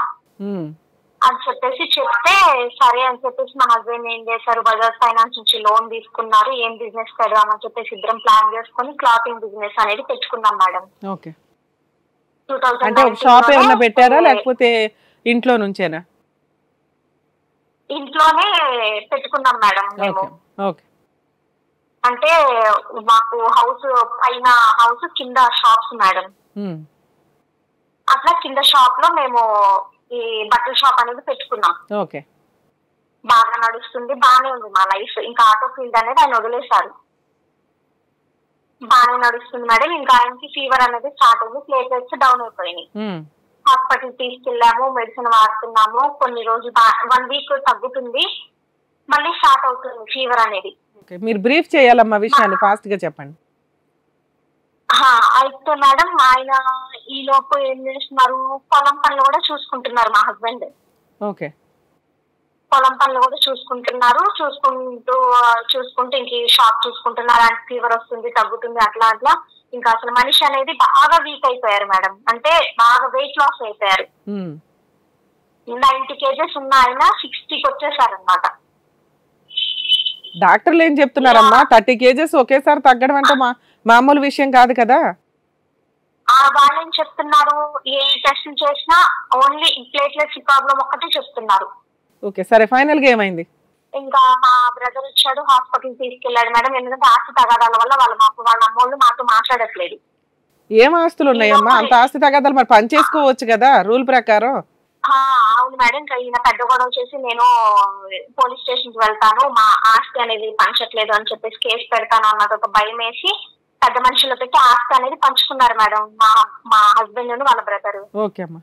అని చెప్పేసి చెప్తే సరే అని చెప్పేసి మా హస్బెండ్ ఏం చేశారు? బజాజ్ ఫైనాన్స్ నుంచి లోన్ తీసుకున్నారు. ఏం బిజినెస్ పెడదామని చెప్పేసి ఇద్దరం ప్లాన్ చేసుకొని క్లాతింగ్ బిజినెస్ అనేది పెట్టుకున్నాం మేడం. ఓకే. అంటే ఒక షాప్ ఏమన్నా పెట్టారా? లేకపోతే ఇంట్లో నుంచేనా? ఇంట్లోనే పెట్టుకున్నాం మేడం మేము. అంటే మాకు హౌస్ పైన హౌస్ కింద షాప్స్ మేడం. అట్లా కింద షాప్లో మేము ఈ బట్టల షాప్ అనేది పెట్టుకున్నాం. ఓకే. బాగా నడుస్తుంది బాగానే ఉంది మా లైఫ్. ఇంకా ఆటో ఫీల్డ్ అనేది ఆయన వదిలేశారు. బాగానే నడుస్తుంది మేడం. ఇంకా ఆయనకి ఫీవర్ అనేది స్టార్ట్ అయింది ప్లేట్లెట్స్ డౌన్ అయిపోయినాయి. హాస్పిటల్ తీసుకెళ్ళాము మెడిసిన్ వాడుతున్నాము. కొన్ని రోజులు వన్ వీక్ తగ్గుతుంది. మళ్ళీ స్టార్ట్ అవుతుంది ఫీవర్ అనేది. మీరు బ్రీఫ్ చేయాలమ్మా విషయాన్ని ఫాస్ట్గా చెప్పండి. హా, అయితే మేడం ఆయన ఈ లోపు ఏం చేస్తున్నారు? పొలం పనులు కూడా చూసుకుంటున్నారు మా హస్బెండ్. ఓకే. పొలం పనులు కూడా చూసుకుంటున్నారు. చూసుకుంటూ చూసుకుంటూ ఇంక షాప్ చూసుకుంటున్నారు. అంటే ఫీవర్ వస్తుంది తగ్గుతుంది అట్లా అట్లా. ఇంకా అసలు మనిషి అనేది బాగా వీక్ అయిపోయారు మేడం. అంటే బాగా వెయిట్ లాస్ అయిపోయారు. నైన్టీ కేజెస్ ఉన్న ఆయన సిక్స్టీకి వచ్చేసారు అనమాట డాక్టర్లు ఏం చెప్తున్నారమ్మా? థర్టీ కేజెస్ ఒకేసారి తగ్గడం అంటే మా మామూలు విషయం కాదు కదా? ఆ వాళ్ళు ఏం చెప్తున్నారు? ఏ టెస్ట్ చేసినా ఓన్లీ ప్లేట్లెట్స్ ప్రాబ్లం ఒక్కటే చెప్తున్నారు. ఓకే సరే ఫైనల్గా ఏమైంది? ఇంకా మా బ్రదర్ వచ్చాడు హాస్పిటల్ తీసుకెళ్ళాడు మేడం. ఎందుకంటే ఆస్తి తగాదాల వల్ల వాళ్ళ మాకు వాళ్ళ అమ్మోళ్ళు మాతో మాట్లాడట్లేదు. ఏం ఆస్తులు ఉన్నాయమ్మా? అంత ఆస్తి తగ్గదాలు మరి పని చేసుకోవచ్చు కదా రూల్ ప్రకారం. అవును మేడం. ఈయన పెద్ద గొడవ చేసి నేను పోలీస్ స్టేషన్కి వెళ్తాను. మా ఆస్తి అనేది పంచట్లేదు అని చెప్పేసి కేసు పెడతాను అన్నది ఒక భయం వేసి పెద్ద మనుషులు పెట్టి ఆస్తి అనేది పంచుకున్నారు మేడం. మా మా హస్బెండ్ వాళ్ళ బ్రదర్ ఓకే అమ్మా.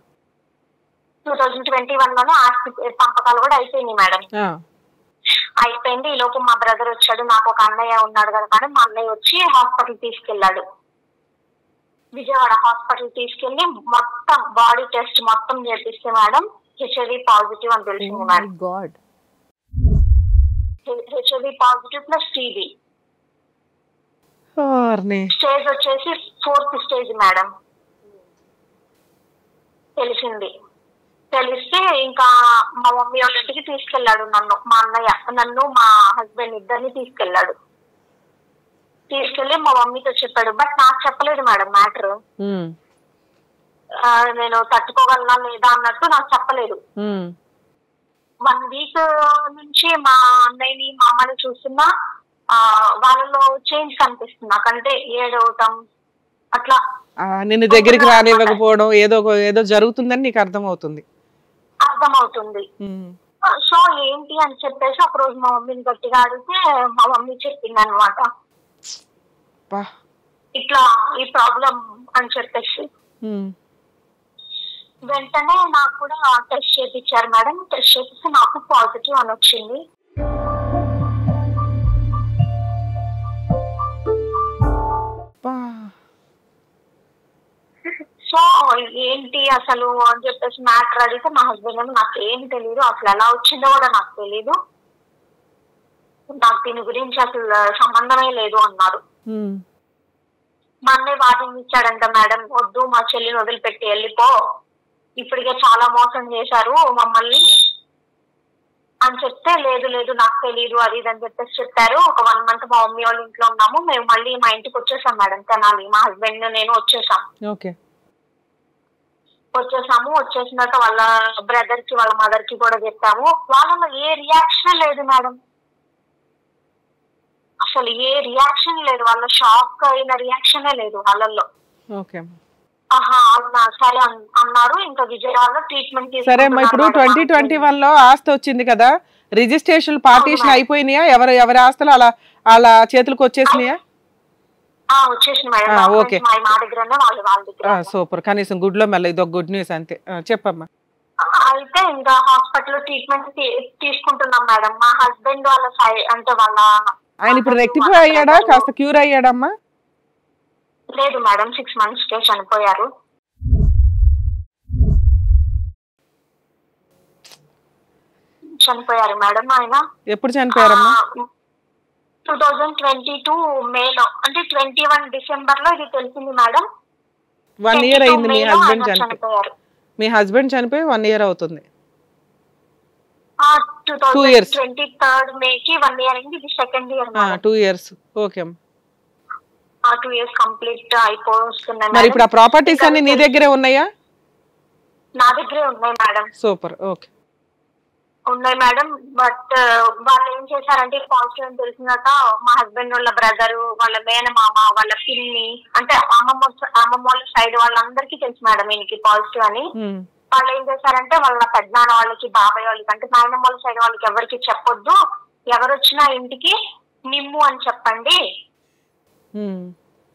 టూ థౌజండ్ ట్వంటీ వన్లోనే ఆస్తి పంపకాలు కూడా అయిపోయినాయి మేడం. అయిపోయింది. ఈ లోపు మా బ్రదర్ వచ్చాడు. నాకు ఒక అన్నయ్య ఉన్నాడు కదా కానీ మా అన్నయ్య వచ్చి హాస్పిటల్ తీసుకెళ్ళాడు. విజయవాడ హాస్పిటల్ తీసుకెళ్ళి మొత్తం బాడీ టెస్ట్ మొత్తం చేపిస్తే మేడం హెచ్ఐవి పాజిటివ్ అని తెలిసింది madam. God HIV positive plus TB ఓర్ని. స్టేజ్ వచ్చేసి ఫోర్త్ స్టేజ్ మేడం. తెలిసింది. తెలిస్తే ఇంకా మా మమ్మీ వాళ్ళ ఇంటికి తీసుకెళ్ళాడు నన్ను మా అన్నయ్య. నన్ను మా హస్బెండ్ ఇద్దరిని తీసుకెళ్ళాడు. తీసుకెళ్ళి మా మమ్మీతో చెప్పాడు. బట్ నాకు చెప్పలేదు మేడం మ్యాటర్ ఉమ్, నేను తట్టుకోగలనా లేదా అన్నట్టు నాకు చెప్పలేదు. వన్ వీక్ నుంచి మా అన్నయ్యని మా అమ్మని చూస్తున్నా వాళ్ళలో చేంజ్ కనిపిస్తుంది. నాకంటే ఏడవటం అట్లా. నిన్ను దగ్గరికి రానివ్వకపోవడం ఏదో ఏదో జరుగుతుందని నీకు అర్థమవుతుంది. అర్థమవుతుంది. సో ఏంటి అని చెప్పేసి ఒక రోజు మా మమ్మీని గట్టిగా అడిగితే మా మమ్మీ చెప్పింది అనమాట. ఇట్లా ఈ ప్రాబ్లం అని చెప్పేసి. వెంటనే నాకు కూడా టెస్ట్ చేయించారు మేడం. టెస్ట్ చేపిస్తే నాకు పాజిటివ్ అని వచ్చింది. పా. సో ఏంటి అసలు? అని చెప్పేసి మ్యాటర్ అడిగితే మా హస్బెండ్ ఏమో నాకు ఏం తెలియదు అసలు ఎలా వచ్చిందో కూడా నాకు తెలియదు నాకు దీని గురించి అసలు సంబంధమే లేదు అన్నారు. మా అన్నయ్య వార్నింగ్ ఇచ్చాడంట మేడం వద్దు మా చెల్లిని వదిలిపెట్టి వెళ్ళిపో. ఇప్పటికే చాలా మోసం చేశారు మమ్మల్ని. అని చెప్తే లేదు లేదు నాకు తెలియదు అది ఇది అని చెప్పేసి చెప్పారు. ఒక వన్ మంత్ మా మమ్మీ వాళ్ళ ఇంట్లో ఉన్నాము. మేము మళ్ళీ మా ఇంటికి వచ్చేసాం మేడం తెనాలి. మా హస్బెండ్ నేను వచ్చేసాం. ఓకే. వచ్చేసాము. వచ్చేసినాక వాళ్ళ బ్రదర్కి వాళ్ళ మదర్కి కూడా చెప్పాము. వాళ్ళలో ఏ రియాక్షన్ లేదు మేడం. అసలు ఏ రియాక్షన్ లేదు. వాళ్ళ షాక్ అయిన రియాక్షనే లేదు వాళ్ళల్లో. సరే అన్- అన్నారు. ఇంకా విజయవాడలో ట్రీట్మెంట్ సరే ఇప్పుడు ట్వంటీ ట్వంటీ వన్లో ఆస్తి వచ్చింది కదా. Registration partition. అయిపోయినాయా? ఎవరు ఎవరి ఆస్తులు అలా అలా చేతులకు వచ్చేసినాయా వచ్చేసింది మేడం ఆ, documents ఓకే. సూపర్. కనీసం గుడ్లో మళ్ళీ ఇది ఒక గుడ్ న్యూస్ అంతే. చెప్పమ్మా. అయితే ఇంకా హాస్పిటల్ ట్రీట్మెంట్ తీసుకుంటున్నాం మేడం. మా హస్బెండ్ వాళ్ళ సైడ్ అంటే వాళ్ళ ఆయన ఇప్పుడు రెక్టిఫై అయ్యాడా? కాస్త క్యూర్ అయ్యాడమ్మా? లేదు మేడం. సిక్స్ మంత్స్ కే చనిపోయారు. చనిపోయారు మేడం ఆయన. ఎప్పుడు చనిపోయారమ్మా? టూ థౌజండ్ ట్వంటీ టూ మేలో అంటే ట్వంటీ వన్ డిసెంబర్లో ఇది తెలిసింది మేడం. వన్ ఇయర్ అయింది మీ 22 మేలో హస్బెండ్ చనిపోయారు. మీ హస్బెండ్ చనిపోయి వన్ ఇయర్ అవుతుంది. Two. Thousand twenty third May కి వన్ ఇయర్ అయింది ఇది second year two years okay ఆ టూ ఇయర్స్ కంప్లీట్ అయిపోతున్నాయి మరి. ఇప్పుడు ఆ ప్రాపర్టీస్ అన్ని నీ దగ్గరే ఉన్నాయా? నా దగ్గరే ఉన్నాయి మేడం. సూపర్ ఓకే ఉన్నాయి మేడం. బట్ వాళ్ళు ఏం చేశారంటే పాజిటివ్ అని తెలిసినాక మా హస్బెండ్ వాళ్ళ బ్రదర్ వాళ్ళ మేనమామ వాళ్ళ పిన్ని అంటే అమ్మమ్మ అమ్మమ్మ వాళ్ళ సైడ్ వాళ్ళందరికీ తెలుసు మేడం ఈయనకి పాజిటివ్ అని. వాళ్ళు ఏం చేశారంటే వాళ్ళ పెద్దనాన్న వాళ్ళకి బాబాయ్ వాళ్ళకి అంటే నాయనమ్మ వాళ్ళ సైడ్ వాళ్ళకి ఎవరికి చెప్పొద్దు. ఎవరు వచ్చినా ఇంటికి నిమ్ము అని చెప్పండి.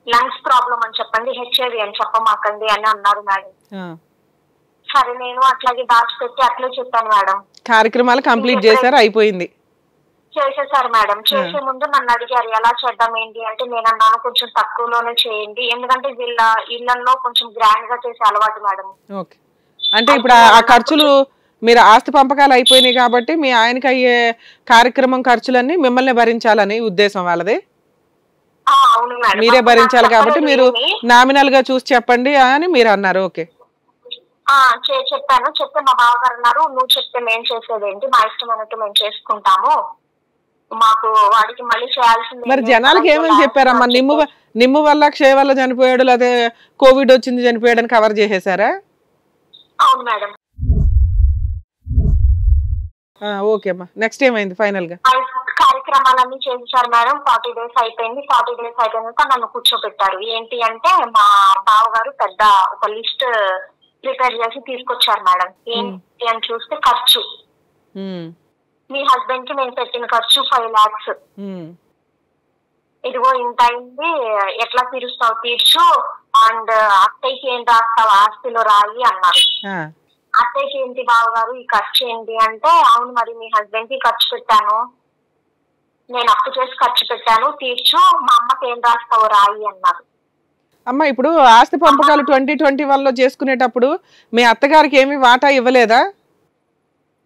లంగ్స్ ప్రాబ్లం అని చెప్పండి హెచ్ఐవి అని చెప్పమాకండి అని అన్నారు మేడం. సరే నేను అట్లాగే దాచిపెట్టి అట్లే చెప్పాను మేడం. కార్యక్రమాలు కంప్లీట్ చేశారు అయిపోయింది. చేసేసారు మేడం. చేసే ముందు నన్ను అడిగారు ఎలా చేద్దాం ఏంటి? అంటే నేను అన్నాను కొంచెం తక్కువలోనే చేయండి. ఎందుకంటే వీళ్ళ ఇళ్ళలో కొంచెం గ్రాండ్గా చేసే అలవాటు మేడం. ఓకే. అంటే ఇప్పుడు ఆ- ఖర్చులు మీరు ఆస్తి పంపకాలు అయిపోయినాయి కాబట్టి మీ ఆయనకి అయ్యే కార్యక్రమం ఖర్చులన్నీ మిమ్మల్ని భరించాలని ఉద్దేశం వాళ్ళది? మీరే భరించాలి కాబట్టి మీరు. నామినల్గా చూసి చెప్పండి అని మీరు అన్నారు. ఓకే. చెప్పాను. చెప్తే మా బావగారు అన్నారు నువ్వు చెప్తే మేము చేసేది ఏంటి మా ఇష్టం అన్నట్టు మేము చేసుకుంటాము. మాకు వాడికి మళ్ళీ చేయాల్సింది మరి జనాలకి. ఏమని చెప్పారమ్మా? నిమ్ము నిమ్ము వల్ల క్షయ వల్ల చనిపోయాడు లేదా కోవిడ్ వచ్చింది చనిపోయాడు అని కవర్ చేసేసారా? అవును మేడం. ఓకే అమ్మా. నెక్స్ట్ ఏమైంది ఫైనల్గా? కార్యక్రమాలన్నీ చేశారు మేడం. ఫార్టీ డేస్ అయిపోయింది. ఫార్టీ డేస్ అయిపోయినాక నన్ను కూర్చోబెట్టారు. ఏంటి అంటే మా బావగారు పెద్ద ఒక లిస్ట్ ప్రిపేర్ చేసి తీసుకొచ్చారు మేడం. ఏంటి అని చూస్తే ఖర్చు. మీ హస్బెండ్కి నేను పెట్టిన ఖర్చు ఫైవ్ లాక్స్. ఇదిగో ఇంత అయింది ఎట్లా తీరుస్తావు తీర్చు అండ్ అత్తయ్యకి ఏం రాస్తావు ఆస్తిలో రాయి అన్నారు. అత్తయ్యకి ఏంటి బావగారు ఈ ఖర్చు ఏంటి అంటే అవును మరి మీ హస్బెండ్కి ఖర్చు పెట్టాను. నేను అప్పు చేసి ఖర్చు పెట్టాను తీర్చు మా అమ్మకి ఏం రాస్తావు రాయి అన్నారు. అమ్మా ఇప్పుడు ఆస్తి పంపకాలు ట్వంటీ ట్వంటీ వన్లో చేసుకునేటప్పుడు మీ అత్తగారికి ఏమి వాటా ఇవ్వలేదా?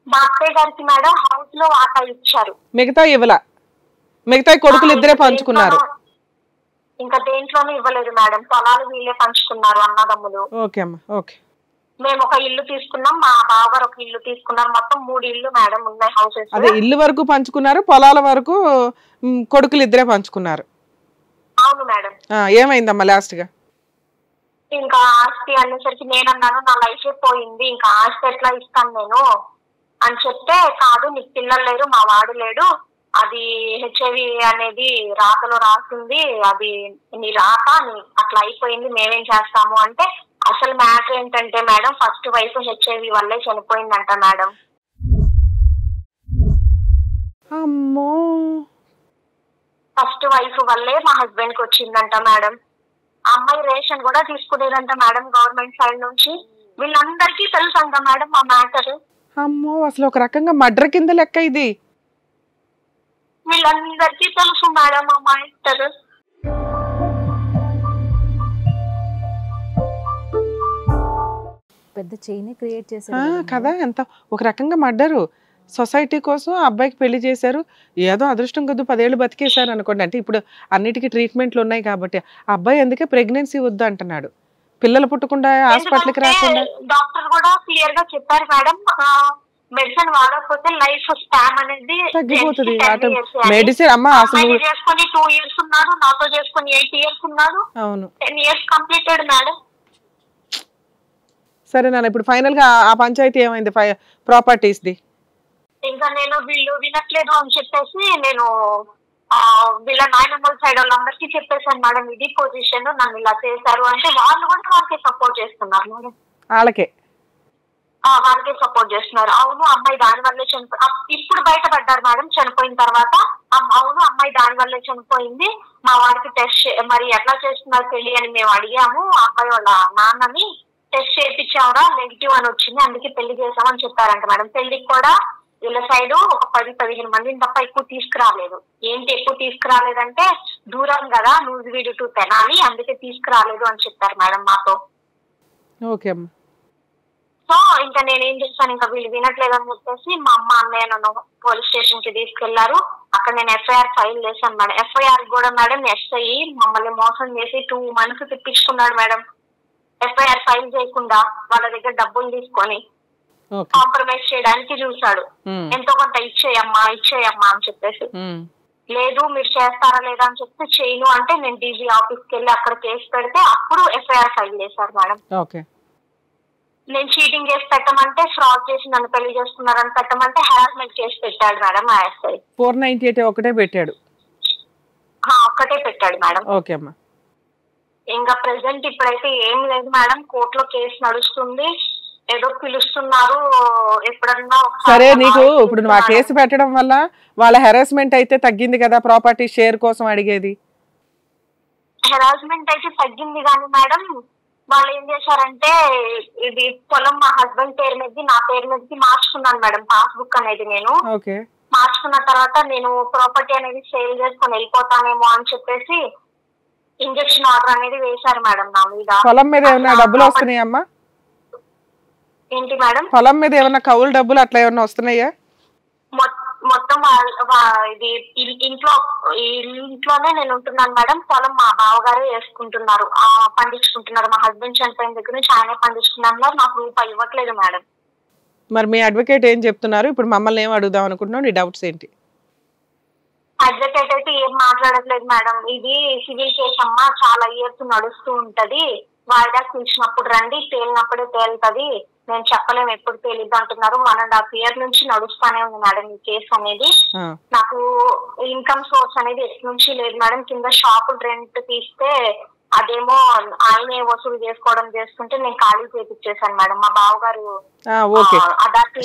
మా అత్తయ్య గారికి మేడం హౌస్లో వాటా ఇచ్చారు. మిగతా ఇవ్వలా? మిగతా కొడుకులు ఇద్దరే పంచుకున్నారు. ఇంకా దేంట్లోనూ ఇవ్వలేదు మేడం. పొలాలు వీళ్ళే పంచుకున్నారు అన్నదమ్ములు. ఓకే అమ్మా ఓకే. మేము ఒక ఇల్లు తీసుకున్నాం మా బావగారు ఒక ఇల్లు తీసుకున్నారు. మొత్తం మూడు ఇల్లు మేడం ఉన్నాయి హౌసెస్ అదే ఇల్లు వరకు పంచుకున్నారు పొలాల వరకు కొడుకులు ఇద్దరే పంచుకున్నారు. అవును మేడం. ఏమైందమ్మా లాస్ట్గా ఇంకా ఆస్తి అనేసరికి నేను అన్నాను నా లైఫ్ పోయింది ఇంకా ఆస్తి ఎట్లా ఇస్తాను నేను? అని చెప్తే కాదు నీకు పిల్లలు లేరు మా వాడు లేడు అది హెచ్ఐవి అనేది రాతలో రాసింది అది నీ రాత నీ అట్లా అయిపోయింది మేమేం చేస్తాము? అంటే అసలు మ్యాటర్ ఏంటంటే మేడం ఫస్ట్ వైఫ్ హెచ్ఐవి వల్లే చనిపోయిందంట మేడం. అమ్మో! ఫస్ట్ వైఫ్ వల్లే మా హస్బెండ్కి వచ్చిందంట మేడం. ఆ అమ్మాయి రేషన్ కూడా తీసుకునేదంట మేడం గవర్నమెంట్ సైడ్ నుంచి. వీళ్ళందరికీ తెలుసు అంట మేడం మా మ్యాటర్. అమ్మో అసలు ఒక రకంగా మడ్ర కింద లెక్క ఇది. వీళ్ళందరికీ తెలుసు మేడం మా మ్యాటర్. పెద్ద చైన్ క్రియేట్ ఆ, చేశారు కదా ఎంత ఒక రకంగా మడ్డరు సొసైటీ కోసం ఆ అబ్బాయికి పెళ్ళి చేశారు. ఏదో అదృష్టం కొద్ది పదేళ్ళు బతికేశారు అనుకోండి. అంటే ఇప్పుడు అన్నిటికీ ట్రీట్మెంట్లు ఉన్నాయి కాబట్టి ఆ అబ్బాయి అందుకే ప్రెగ్నెన్సీ వద్దు అంటున్నాడు. పిల్లలు పుట్టకుండా హాస్పిటల్కి రాకుండా డాక్టర్ కూడా క్లియర్గా చెప్పారు మేడం మెడిసిన్ వాడకపోతే లైఫ్ స్పామ్ అనేది తగ్గిపోతుంది. మెడిసిన్ అమ్మ అసలు చేసుకొని టూ ఇయర్స్ ఉన్నాడు నాతో చేసుకొని ఎయిట్ ఇయర్స్ ఉన్నాడు. అవును. Ten years completed madam. సరే నాన్న ఇప్పుడు ఫైనల్గా ఆ పంచాయతీ ఏమైంది? ప్రాపర్టీస్ ది. ఇంకా నేను వీళ్ళు వినట్లేదు అని చెప్పేసి నేను వీళ్ళ నాయనమ్మల సైడ్ వాళ్ళందరికీ చెప్పేశాను మేడం ఇది పొజిషన్ నన్ను ఇలా చేశారు అంటే వాళ్ళు కూడా వాళ్ళకి సపోర్ట్ చేస్తున్నారు మేడం. వాళ్ళకే? వాళ్ళకే సపోర్ట్ చేస్తున్నారు. అవును అమ్మాయి దాని వల్లే చనిపో అప్- ఇప్పుడు బయటపడ్డారు మేడం చనిపోయిన తర్వాత. అవును అమ్మాయి దాని వల్లే చనిపోయింది. మా వాడికి టెస్ట్ మరి ఎట్లా చేస్తున్నారు పెళ్ళి అని మేము అడిగాము. అబ్బాయి వాళ్ళ నాన్నని టెస్ట్ చేయించావురా నెగిటివ్ అని వచ్చింది అందుకే పెళ్ళి చేసామని చెప్పారంట మేడం. పెళ్ళికి కూడా వీళ్ళ సైడ్ ఒక పది పదిహేను మందిని తప్ప ఎక్కువ తీసుకురాలేదు. ఏంటి ఎక్కువ తీసుకురాలేదంటే దూరం కదా నూజివీడు టు తెనాలి అందుకే తీసుకురాలేదు అని చెప్పారు మేడం మాతో. ఓకే అమ్మ. సో ఇంకా నేను ఏం చేస్తాను ఇంకా వీళ్ళు వినట్లేదు అని చెప్పేసి మా అమ్మ అన్నయ్య నన్ను పోలీస్ స్టేషన్కి తీసుకెళ్ళారు. అక్కడ నేను ఎఫ్ఐఆర్ ఫైల్ చేశాను మేడం. ఎఫ్ఐఆర్ కూడా మేడం ఎస్ఐ మమ్మల్ని మోసం చేసి టూ మంత్స్ తిప్పించుకున్నాడు మేడం. ఎఫ్ఐఆర్ ఫైల్ చేయకుండా వాళ్ళ దగ్గర డబ్బులు తీసుకొని కాంప్రమైజ్ చేయడానికి చూశాడు. ఎంతో కొంత ఇచ్చేయమ్మా ఇచ్చేయమ్మా అని చెప్పేసి. లేదు మీరు చేస్తారా లేదా అని చెప్తే చేయను అంటే నేను డీజీ ఆఫీస్కి వెళ్ళి అక్కడ కేసు పెడితే అప్పుడు ఎఫ్ఐఆర్ ఫైల్ చేశారు మేడం. ఓకే. నేను చీటింగ్ చేసి పెట్టమంటే ఫ్రాడ్ చేసి నన్ను పెళ్ళి చేసుకున్నారని పెట్టమంటే హెరాస్మెంట్ చేసి పెట్టాడు మేడం ఆ ఎస్ఐ ఫోర్ నైన్టీ ఎయిట్ ఒకటే పెట్టాడు. ఒక్కటే పెట్టాడు మేడం. ఓకే అమ్మా. ఇంకా ప్రెసెంట్ ఇప్పుడైతే ఏం లేదు మేడం. కోర్టులో కేసు నడుస్తుంది. ఏదో పిలుస్తున్నారు ఎప్పుడన్నా సరే నీకు ఇప్పుడు నువ్వు ఆ. కేసు పెట్టడం వల్ల వాళ్ళ హెరాస్మెంట్ అయితే తగ్గింది కదా ప్రాపర్టీ షేర్ కోసం అడిగేది? హెరాస్మెంట్ అయితే తగ్గింది కానీ మేడం వాళ్ళు ఏం చేశారంటే ఇది పొలం మా హస్బెండ్ పేరు మీదకి నా పేరు మీదకి మార్చుకున్నాను మేడం పాస్బుక్ అనేది నేను. ఓకే. మార్చుకున్న తర్వాత నేను ప్రాపర్టీ అనేది సేల్ చేసుకొని వెళ్ళిపోతానేమో అని చెప్పేసి ఇంజక్షన్ ఆర్డర్ అనేది వేశారు మేడం నా మీద. పొలం మీద ఏమైనా డబ్బులు వస్తున్నాయమ్మా? ఏంటి మేడం? పొలం మీద ఏమైనా కౌలు డబ్బులు అట్లా ఏమైనా వస్తున్నాయా? మొత్తం ఇది ఇంట్లో ఇంట్లోనే నేను ఉంటున్నాను మేడం. పొలం మా బావగారే వేసుకుంటున్నారు. పండించుకుంటున్నారు. మా హస్బెండ్ చనిపోయిన దగ్గర నుంచి ఆయనే పండించుకున్నారు నాకు రూపాయి ఇవ్వట్లేదు మేడం. మరి మీ అడ్వకేట్ ఏం చెప్తున్నారు? ఇప్పుడు మమ్మల్ని ఏం అడుగుదాం అనుకుంటున్నావు? నీ డౌట్స్ ఏంటి? అడ్వకేట్ అయితే ఏం మాట్లాడట్లేదు మేడం. ఇది సివిల్ కేసు అమ్మా. చాలా ఇయర్స్ నడుస్తూ ఉంటది. వాయిదా పిలిచినప్పుడు రండి. తేలినప్పుడే తేలుతది. నేను చెప్పలేము ఎప్పుడు తేలిద్దు అంటున్నారు. వన్ అండ్ హాఫ్ ఇయర్ నుంచి నడుస్తానే ఉంది మేడం ఈ కేసు అనేది. నాకు ఇన్కమ్ సోర్స్ అనేది ఎటు నుంచి లేదు మేడం. కింద షాప్ రెంట్ తీస్తే అదేమో ఆయనే వసూలు చేసుకోవడం చేస్తుంటే నేను ఖాళీ చేపించేశాను మేడం. మా బావగారు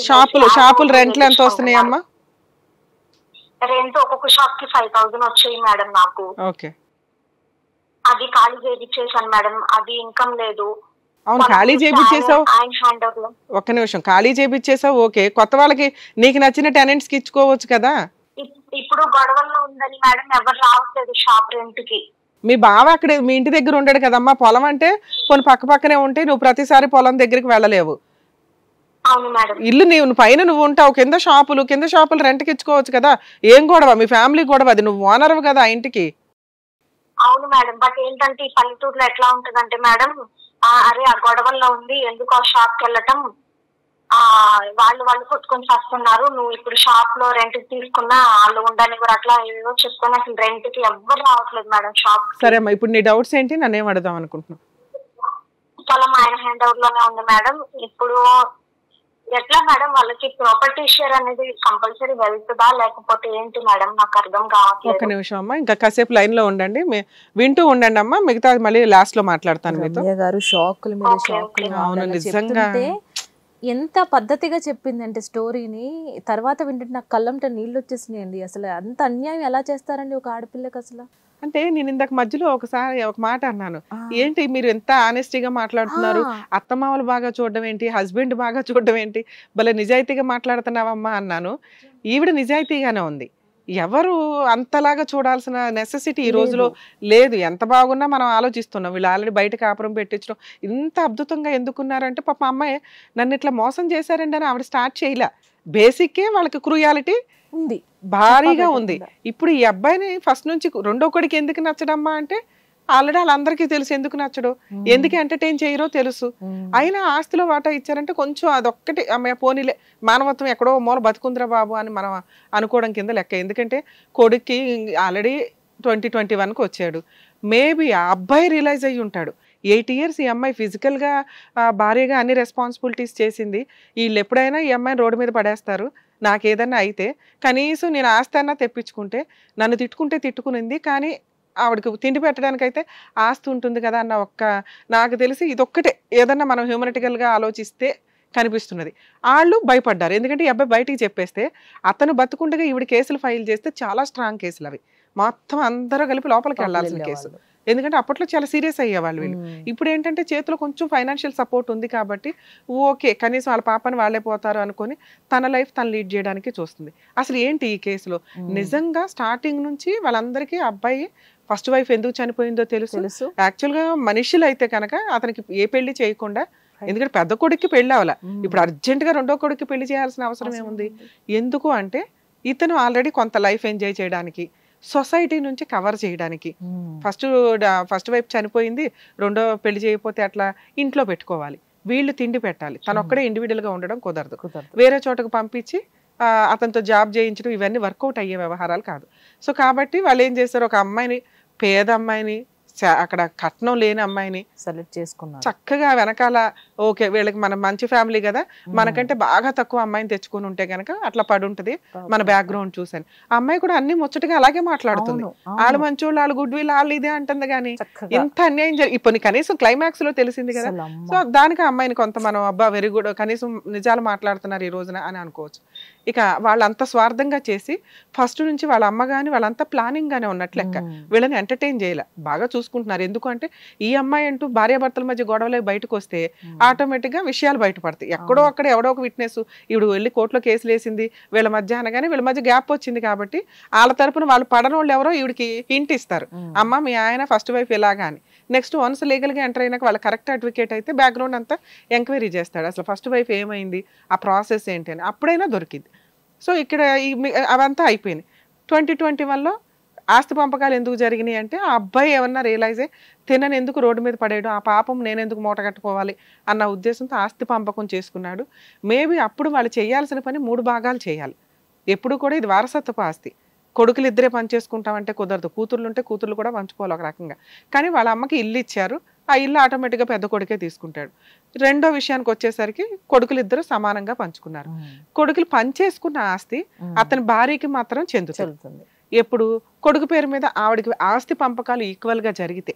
షాపులు షాపులు రెంట్లు ఎంత వస్తున్నాయమ్మా? రెంట్ ఒక్కొక్క షాప్కి ఫైవ్ థౌసండ్ వచ్చాయి మేడం నాకు. అది ఖాళీ చేయించేసాను మేడం. అది ఇన్కమ్ లేదు. అవును ఖాళీ చేపించేసావు ఒక్క నిమిషం ఖాళీ చేపించేసావు ఓకే. కొత్త వాళ్ళకి నీకు నచ్చిన టెనెంట్స్కి ఇచ్చుకోవచ్చు కదా? ఇప్- ఇప్పుడు గొడవల్లో ఉందని మేడం ఎవరు రావట్లేదు షాప్ రెంట్కి మీ బావ అక్కడ మీ ఇంటి దగ్గర ఉండడు కదమ్మా పొలం అంటే? కొన్ని పక్క పక్కనే ఉంటే నువ్వు ప్రతిసారి పొలం దగ్గరికి వెళ్ళలేవు. అవును మేడం. ఇల్లు నీవు పైన నువ్వు ఉంటావు కింద షాపులు కింద షాపులు రెంట్కి ఇచ్చుకోవచ్చు కదా? ఏం గొడవ? మీ ఫ్యామిలీ గొడవ అది నువ్వు ఓనర్ కదా ఆ ఇంటికి? అవును మేడం బట్ ఏంటంటే ఈ పల్లెటూరులో ఎట్లా ఉంటదంటే మేడం అరే ఆ గొడవల్లో ఉంది ఎందుకు ఆ షాప్కి వెళ్ళటం? ఆ వాళ్ళు వాళ్ళు కొట్టుకొని చేస్తున్నారు. నువ్వు ఇప్పుడు షాప్లో రెంట్ తీసుకున్నా వాళ్ళు ఉండని కూడా అట్లా ఏదో చెప్పుకొని అసలు రెంట్కి ఎవ్వరు రావట్లేదు మేడం షాప్ సరే అమ్మా ఇప్పుడు నీ డౌట్స్ ఏంటి? నన్ను ఏం అడుగుదాం అనుకుంటున్నావు? పొలం ఆయన హ్యాండ్ ఓవర్లోనే ఉంది మేడం. ఇప్పుడు ఎట్లా మేడం? వాళ్ళకి ప్రాపర్టీ షేర్ అనేది కంపల్సరీ వెళ్తుందా లేకపోతే ఏంటి మేడం? నాకు అర్థం ఒక్క కావట్లేదు నిమిషం అమ్మా ఇంకా కాసేపు లైన్లో ఉండండి. వింటూ ఉండండి అమ్మా మిగతా మళ్ళీ లాస్ట్లో మాట్లాడతాను మీతో. గారు షాకుల మీద షాకులు అవును, నిజంగా. ఎంత పద్ధతిగా చెప్పిందంటే స్టోరీని. తర్వాత వింటుంటే నాకు కళ్ళంట నీళ్ళు వచ్చేసినాయండి. అసలు అంత అన్యాయం ఎలా చేస్తారండి ఒక ఆడపిల్లకి అసలు? అంటే నేను ఇందాక మధ్యలో ఒకసారి ఒక మాట అన్నాను. ఏంటి మీరు ఎంత ఆనెస్టీగా మాట్లాడుతున్నారు. అత్తమామలు బాగా చూడడం ఏంటి? హస్బెండ్ బాగా చూడడం ఏంటి? భలే నిజాయితీగా మాట్లాడుతున్నావమ్మా అన్నాను. ఈవిడ నిజాయితీగానే ఉంది. ఎవరు అంతలాగా చూడాల్సిన నెసెసిటీ ఈ రోజులో లేదు. ఎంత బాగున్నా మనం ఆలోచిస్తున్నాం. వీళ్ళు ఆల్రెడీ బయట కాపురం పెట్టించడం. ఇంత అద్భుతంగా ఎందుకున్నారంటే పాప అమ్మాయి నన్ను ఇట్లా మోసం చేశారండి అని ఆవిడ స్టార్ట్ చేయలే. బేసిక్కే వాళ్ళకి క్రూయాలిటీ ఉంది. భారీగా ఉంది. ఇప్పుడు ఈ అబ్బాయిని ఫస్ట్ నుంచి రెండో కొడుకు ఎందుకు నచ్చడమ్మా అంటే ఆల్రెడీ వాళ్ళందరికీ తెలుసు ఎందుకు నచ్చడు. ఎందుకు ఎంటర్టైన్ చేయరో తెలుసు. అయినా ఆస్తిలో వాటా ఇచ్చారంటే కొంచెం అదొక్కటి అమ్మాయి పోనీలే మానవత్వం ఎక్కడో మూల బతుకుందిరా బాబు అని మనం అనుకోవడం కింద లెక్క. ఎందుకంటే కొడుక్కి ఆల్రెడీ ట్వంటీ ట్వంటీ వన్కి వచ్చాడు. మేబీ ఆ అబ్బాయి రియలైజ్ అయ్యి ఉంటాడు. ఎయిట్ ఇయర్స్ ఈ అమ్మాయి ఫిజికల్గా భార్యగా అన్ని రెస్పాన్సిబిలిటీస్ చేసింది. వీళ్ళు ఎప్పుడైనా ఈ అమ్మాయిని రోడ్డు మీద పడేస్తారు. నాకు ఏదన్నా అయితే కనీసం నేను ఆస్తి అన్నా తెప్పించుకుంటే నన్ను తిట్టుకుంటే తిట్టుకునింది కానీ ఆవిడకి తిండి పెట్టడానికైతే ఆస్తి ఉంటుంది కదా అన్న ఒక్క నాకు తెలిసి ఇదొక్కటే ఏదన్నా మనం హ్యూమనిటికల్గా ఆలోచిస్తే కనిపిస్తున్నది. వాళ్ళు భయపడ్డారు. ఎందుకంటే ఈ అబ్బాయి బయటికి చెప్పేస్తే అతను బతుకుండగా ఈవిడ కేసులు ఫైల్ చేస్తే చాలా స్ట్రాంగ్ కేసులు అవి. మొత్తం అందరూ కలిపి లోపలికి వెళ్ళాల్సిన కేసు. ఎందుకంటే అప్పట్లో చాలా సీరియస్ అయ్యేవాళ్ళు వీళ్ళు. ఇప్పుడు ఏంటంటే చేతిలో కొంచెం ఫైనాన్షియల్ సపోర్ట్ ఉంది కాబట్టి ఓకే కనీసం వాళ్ళ పాపని వాళ్ళే పోతారు అనుకొని తన లైఫ్ తను లీడ్ చేయడానికి చూస్తుంది. అసలు ఏంటి ఈ కేసులో. నిజంగా స్టార్టింగ్ నుంచి వాళ్ళందరికీ అబ్బాయి ఫస్ట్ వైఫ్ ఎందుకు చనిపోయిందో తెలుసు. తెలుసు. యాక్చువల్గా మనుషులు అయితే కనుక అతనికి ఏ పెళ్ళి చేయకుండా ఎందుకంటే పెద్ద కొడుక్కి పెళ్ళి అవ్వాల. ఇప్పుడు అర్జెంటుగా రెండో కొడుక్కి పెళ్ళి చేయాల్సిన అవసరం ఏముంది? ఎందుకు అంటే ఇతను ఆల్రెడీ కొంత లైఫ్ ఎంజాయ్ చేయడానికి సొసైటీ నుంచి కవర్ చేయడానికి. ఉమ్. ఫస్ట్ ఫస్ట్ వైపు చనిపోయింది రెండో పెళ్ళి చేయకపోతే అట్లా ఇంట్లో పెట్టుకోవాలి. వీళ్ళు తిండి పెట్టాలి. తను ఒక్కడే individual గా ఉండడం కుదరదు. వేరే చోటకు పంపించి అతనితో జాబ్ చేయించడం ఇవన్నీ వర్కౌట్ అయ్యే వ్యవహారాలు కాదు. సో కాబట్టి వాళ్ళు ఏం చేస్తారు ఒక అమ్మాయిని పేద అమ్మాయిని అక్కడ కట్నం లేని అమ్మాయిని సెలెక్ట్ చేసుకున్నారు. చక్కగా వెనకాల ఓకే వీళ్ళకి మనం మంచి ఫ్యామిలీ కదా మనకంటే బాగా తక్కువ అమ్మాయిని తెచ్చుకొని ఉంటే గనక అట్లా పడి ఉంటది మన బ్యాక్గ్రౌండ్ చూసాను. అమ్మాయి కూడా అన్ని ముచ్చటగా అలాగే మాట్లాడుతుంది. వాళ్ళు మంచోళ్ళు వాళ్ళు గుడ్ విల్ వాళ్ళు ఇదే అంటుంది కానీ ఇంత అన్యాయం జరిగి ఇప్పుడు కనీసం క్లైమాక్స్లో తెలిసింది కదా. సో దానికి అమ్మాయిని కొంత మనం అబ్బా వెరీ గుడ్ కనీసం నిజాలు మాట్లాడుతున్నారు ఈ రోజున అని అనుకోవచ్చు. ఇక వాళ్ళంత స్వార్థంగా చేసి ఫస్ట్ నుంచి వాళ్ళ అమ్మ గాని వాళ్ళంతా ప్లానింగ్ గానే ఉన్నట్లు లెక్క. ఉమ్. వీళ్ళని ఎంటర్టైన్ చేయాల. బాగా చూసుకుంటున్నారు. ఎందుకంటే ఈ అమ్మాయి అంటూ భార్యాభర్తల మధ్య గొడవలు బయటకు వస్తే ఉమ్. ఆటోమేటిక్గా విషయాలు బయటపడతాయి. ఎక్కడో అక్కడ ఎవడో ఒక విట్నెస్ ఇప్పుడు వెళ్ళి కోర్టులో కేసులు వేసింది వీళ్ళ మధ్య అనగానే వీళ్ళ మధ్య గ్యాప్ వచ్చింది కాబట్టి వాళ్ళ తరపున వాళ్ళు పడనోళ్ళు ఎవరో ఈవిడికి హింట్ ఇస్తారు. అమ్మ మీ ఆయన ఫస్ట్ వైఫ్ ఇలాగా అని. నెక్స్ట్ వన్స్ లీగల్గా ఎంటర్ అయినాక వాళ్ళ కరెక్ట్ అడ్వకేట్ అయితే బ్యాక్గ్రౌండ్ అంతా ఎంక్వైరీ చేస్తాడు. అసలు ఫస్ట్ వైఫ్ ఏమైంది ఆ ప్రాసెస్ ఏంటి అని అప్పుడైనా దొరికింది. సో ఇక్కడ అవంతా అయిపోయింది. ట్వంటీ ట్వంటీ వన్లో ఆస్తి పంపకాలు ఎందుకు జరిగినాయి అంటే ఆ అబ్బాయి ఏమన్నా రియలైజ్ అయ్యి తినని ఎందుకు రోడ్డు మీద పడేయడం ఆ పాపం నేను ఎందుకు మూట కట్టుకోవాలి అన్న ఉద్దేశంతో ఆస్తి పంపకం చేసుకున్నాడు. మేబీ అప్పుడు వాళ్ళు చేయాల్సిన పని మూడు భాగాలు చేయాలి. ఎప్పుడు కూడా ఇది వారసత్వపు ఆస్తి. కొడుకులు ఇద్దరే పని చేసుకుంటామంటే కుదరదు. కూతుర్లు ఉంటే కూతుర్లు కూడా పంచుకోవాలి ఒక రకంగా. కానీ వాళ్ళ అమ్మకి ఇల్లు ఇచ్చారు. ఆ ఇల్లు ఆటోమేటిక్గా పెద్ద కొడుకే తీసుకుంటాడు. రెండో విషయానికి వచ్చేసరికి కొడుకులు ఇద్దరు సమానంగా పంచుకున్నారు. కొడుకులు పనిచేసుకున్న ఆస్తి. అతని భార్యకి మాత్రం చెందుతుంది. ఎప్పుడు? కొడుకు పేరు మీద ఆవిడకి ఆస్తి పంపకాలు ఈక్వల్గా జరిగితే.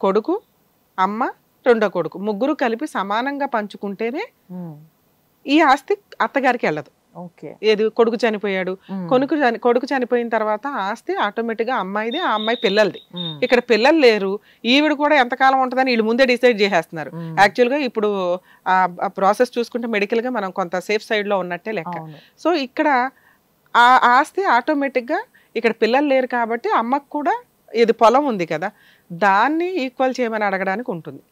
కొడుకు అమ్మ రెండో కొడుకు. ముగ్గురు కలిపి సమానంగా పంచుకుంటేనే. ఈ ఆస్తి అత్తగారికి వెళ్ళదు. ఓకే. ఏది? కొడుకు చనిపోయాడు. ఉమ్. కొడుకు చని కొడుకు చనిపోయిన తర్వాత ఆస్తి ఆటోమేటిక్గా అమ్మాయిది ఆ అమ్మాయి పిల్లలది. ఇక్కడ పిల్లలు లేరు. ఈవిడ కూడా ఎంతకాలం ఉంటుందని వీళ్ళు ముందే డిసైడ్ చేసేస్తున్నారు. యాక్చువల్గా ఇప్పుడు ఆ ప్రాసెస్ చూసుకుంటే మెడికల్గా మనం కొంత సేఫ్ సైడ్లో ఉన్నట్టే లెక్క. సో ఇక్కడ ఆ ఆస్తి ఆటోమేటిక్గా ఇక్కడ పిల్లలు లేరు కాబట్టి అమ్మకు కూడా ఇది పొలం ఉంది కదా దాన్ని ఈక్వల్ చేయమని అడగడానికి ఉంటుంది.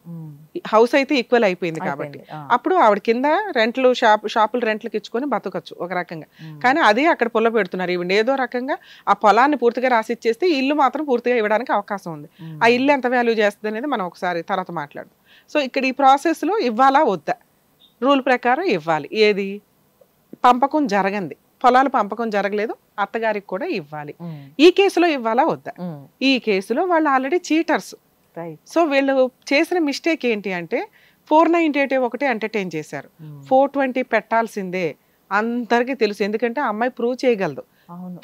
హౌస్ అయితే ఈక్వల్ అయిపోయింది కాబట్టి. అప్పుడు ఆవిడ కింద రెంట్లు షాప్ షాపులు రెంట్లకు ఇచ్చుకొని బతకచ్చు ఒక రకంగా. కానీ అదే అక్కడ పుల్ల పెడుతున్నారు. ఈవిడ ఏదో రకంగా ఆ పొలాన్ని పూర్తిగా రాసి ఇచ్చేస్తే ఇల్లు మాత్రం పూర్తిగా ఇవ్వడానికి అవకాశం ఉంది. ఆ ఇల్లు ఎంత వాల్యూ చేస్తుంది అనేది మనం ఒకసారి తర్వాత మాట్లాడదాం. సో ఇక్కడ ఈ ప్రాసెస్లో ఇవ్వాలా వద్దా? రూల్ ప్రకారం ఇవ్వాలి. ఏది? పంపకం జరగంది. పొలాలు పంపకం జరగలేదు అత్తగారికి కూడా ఇవ్వాలి. ఈ కేసులో ఇవ్వాలా వద్దా. ఈ కేసులో వాళ్ళు ఆల్రెడీ చీటర్స్. సో వీళ్ళు చేసిన మిస్టేక్ ఏంటి అంటే ఫోర్ నైన్టీ ఎయిట్ ఒకటి ఎంటర్టైన్ చేశారు. ఫోర్ ట్వంటీ పెట్టాల్సిందే. అందరికీ తెలుసు. ఎందుకంటే అమ్మాయి ప్రూవ్ చేయగలదు.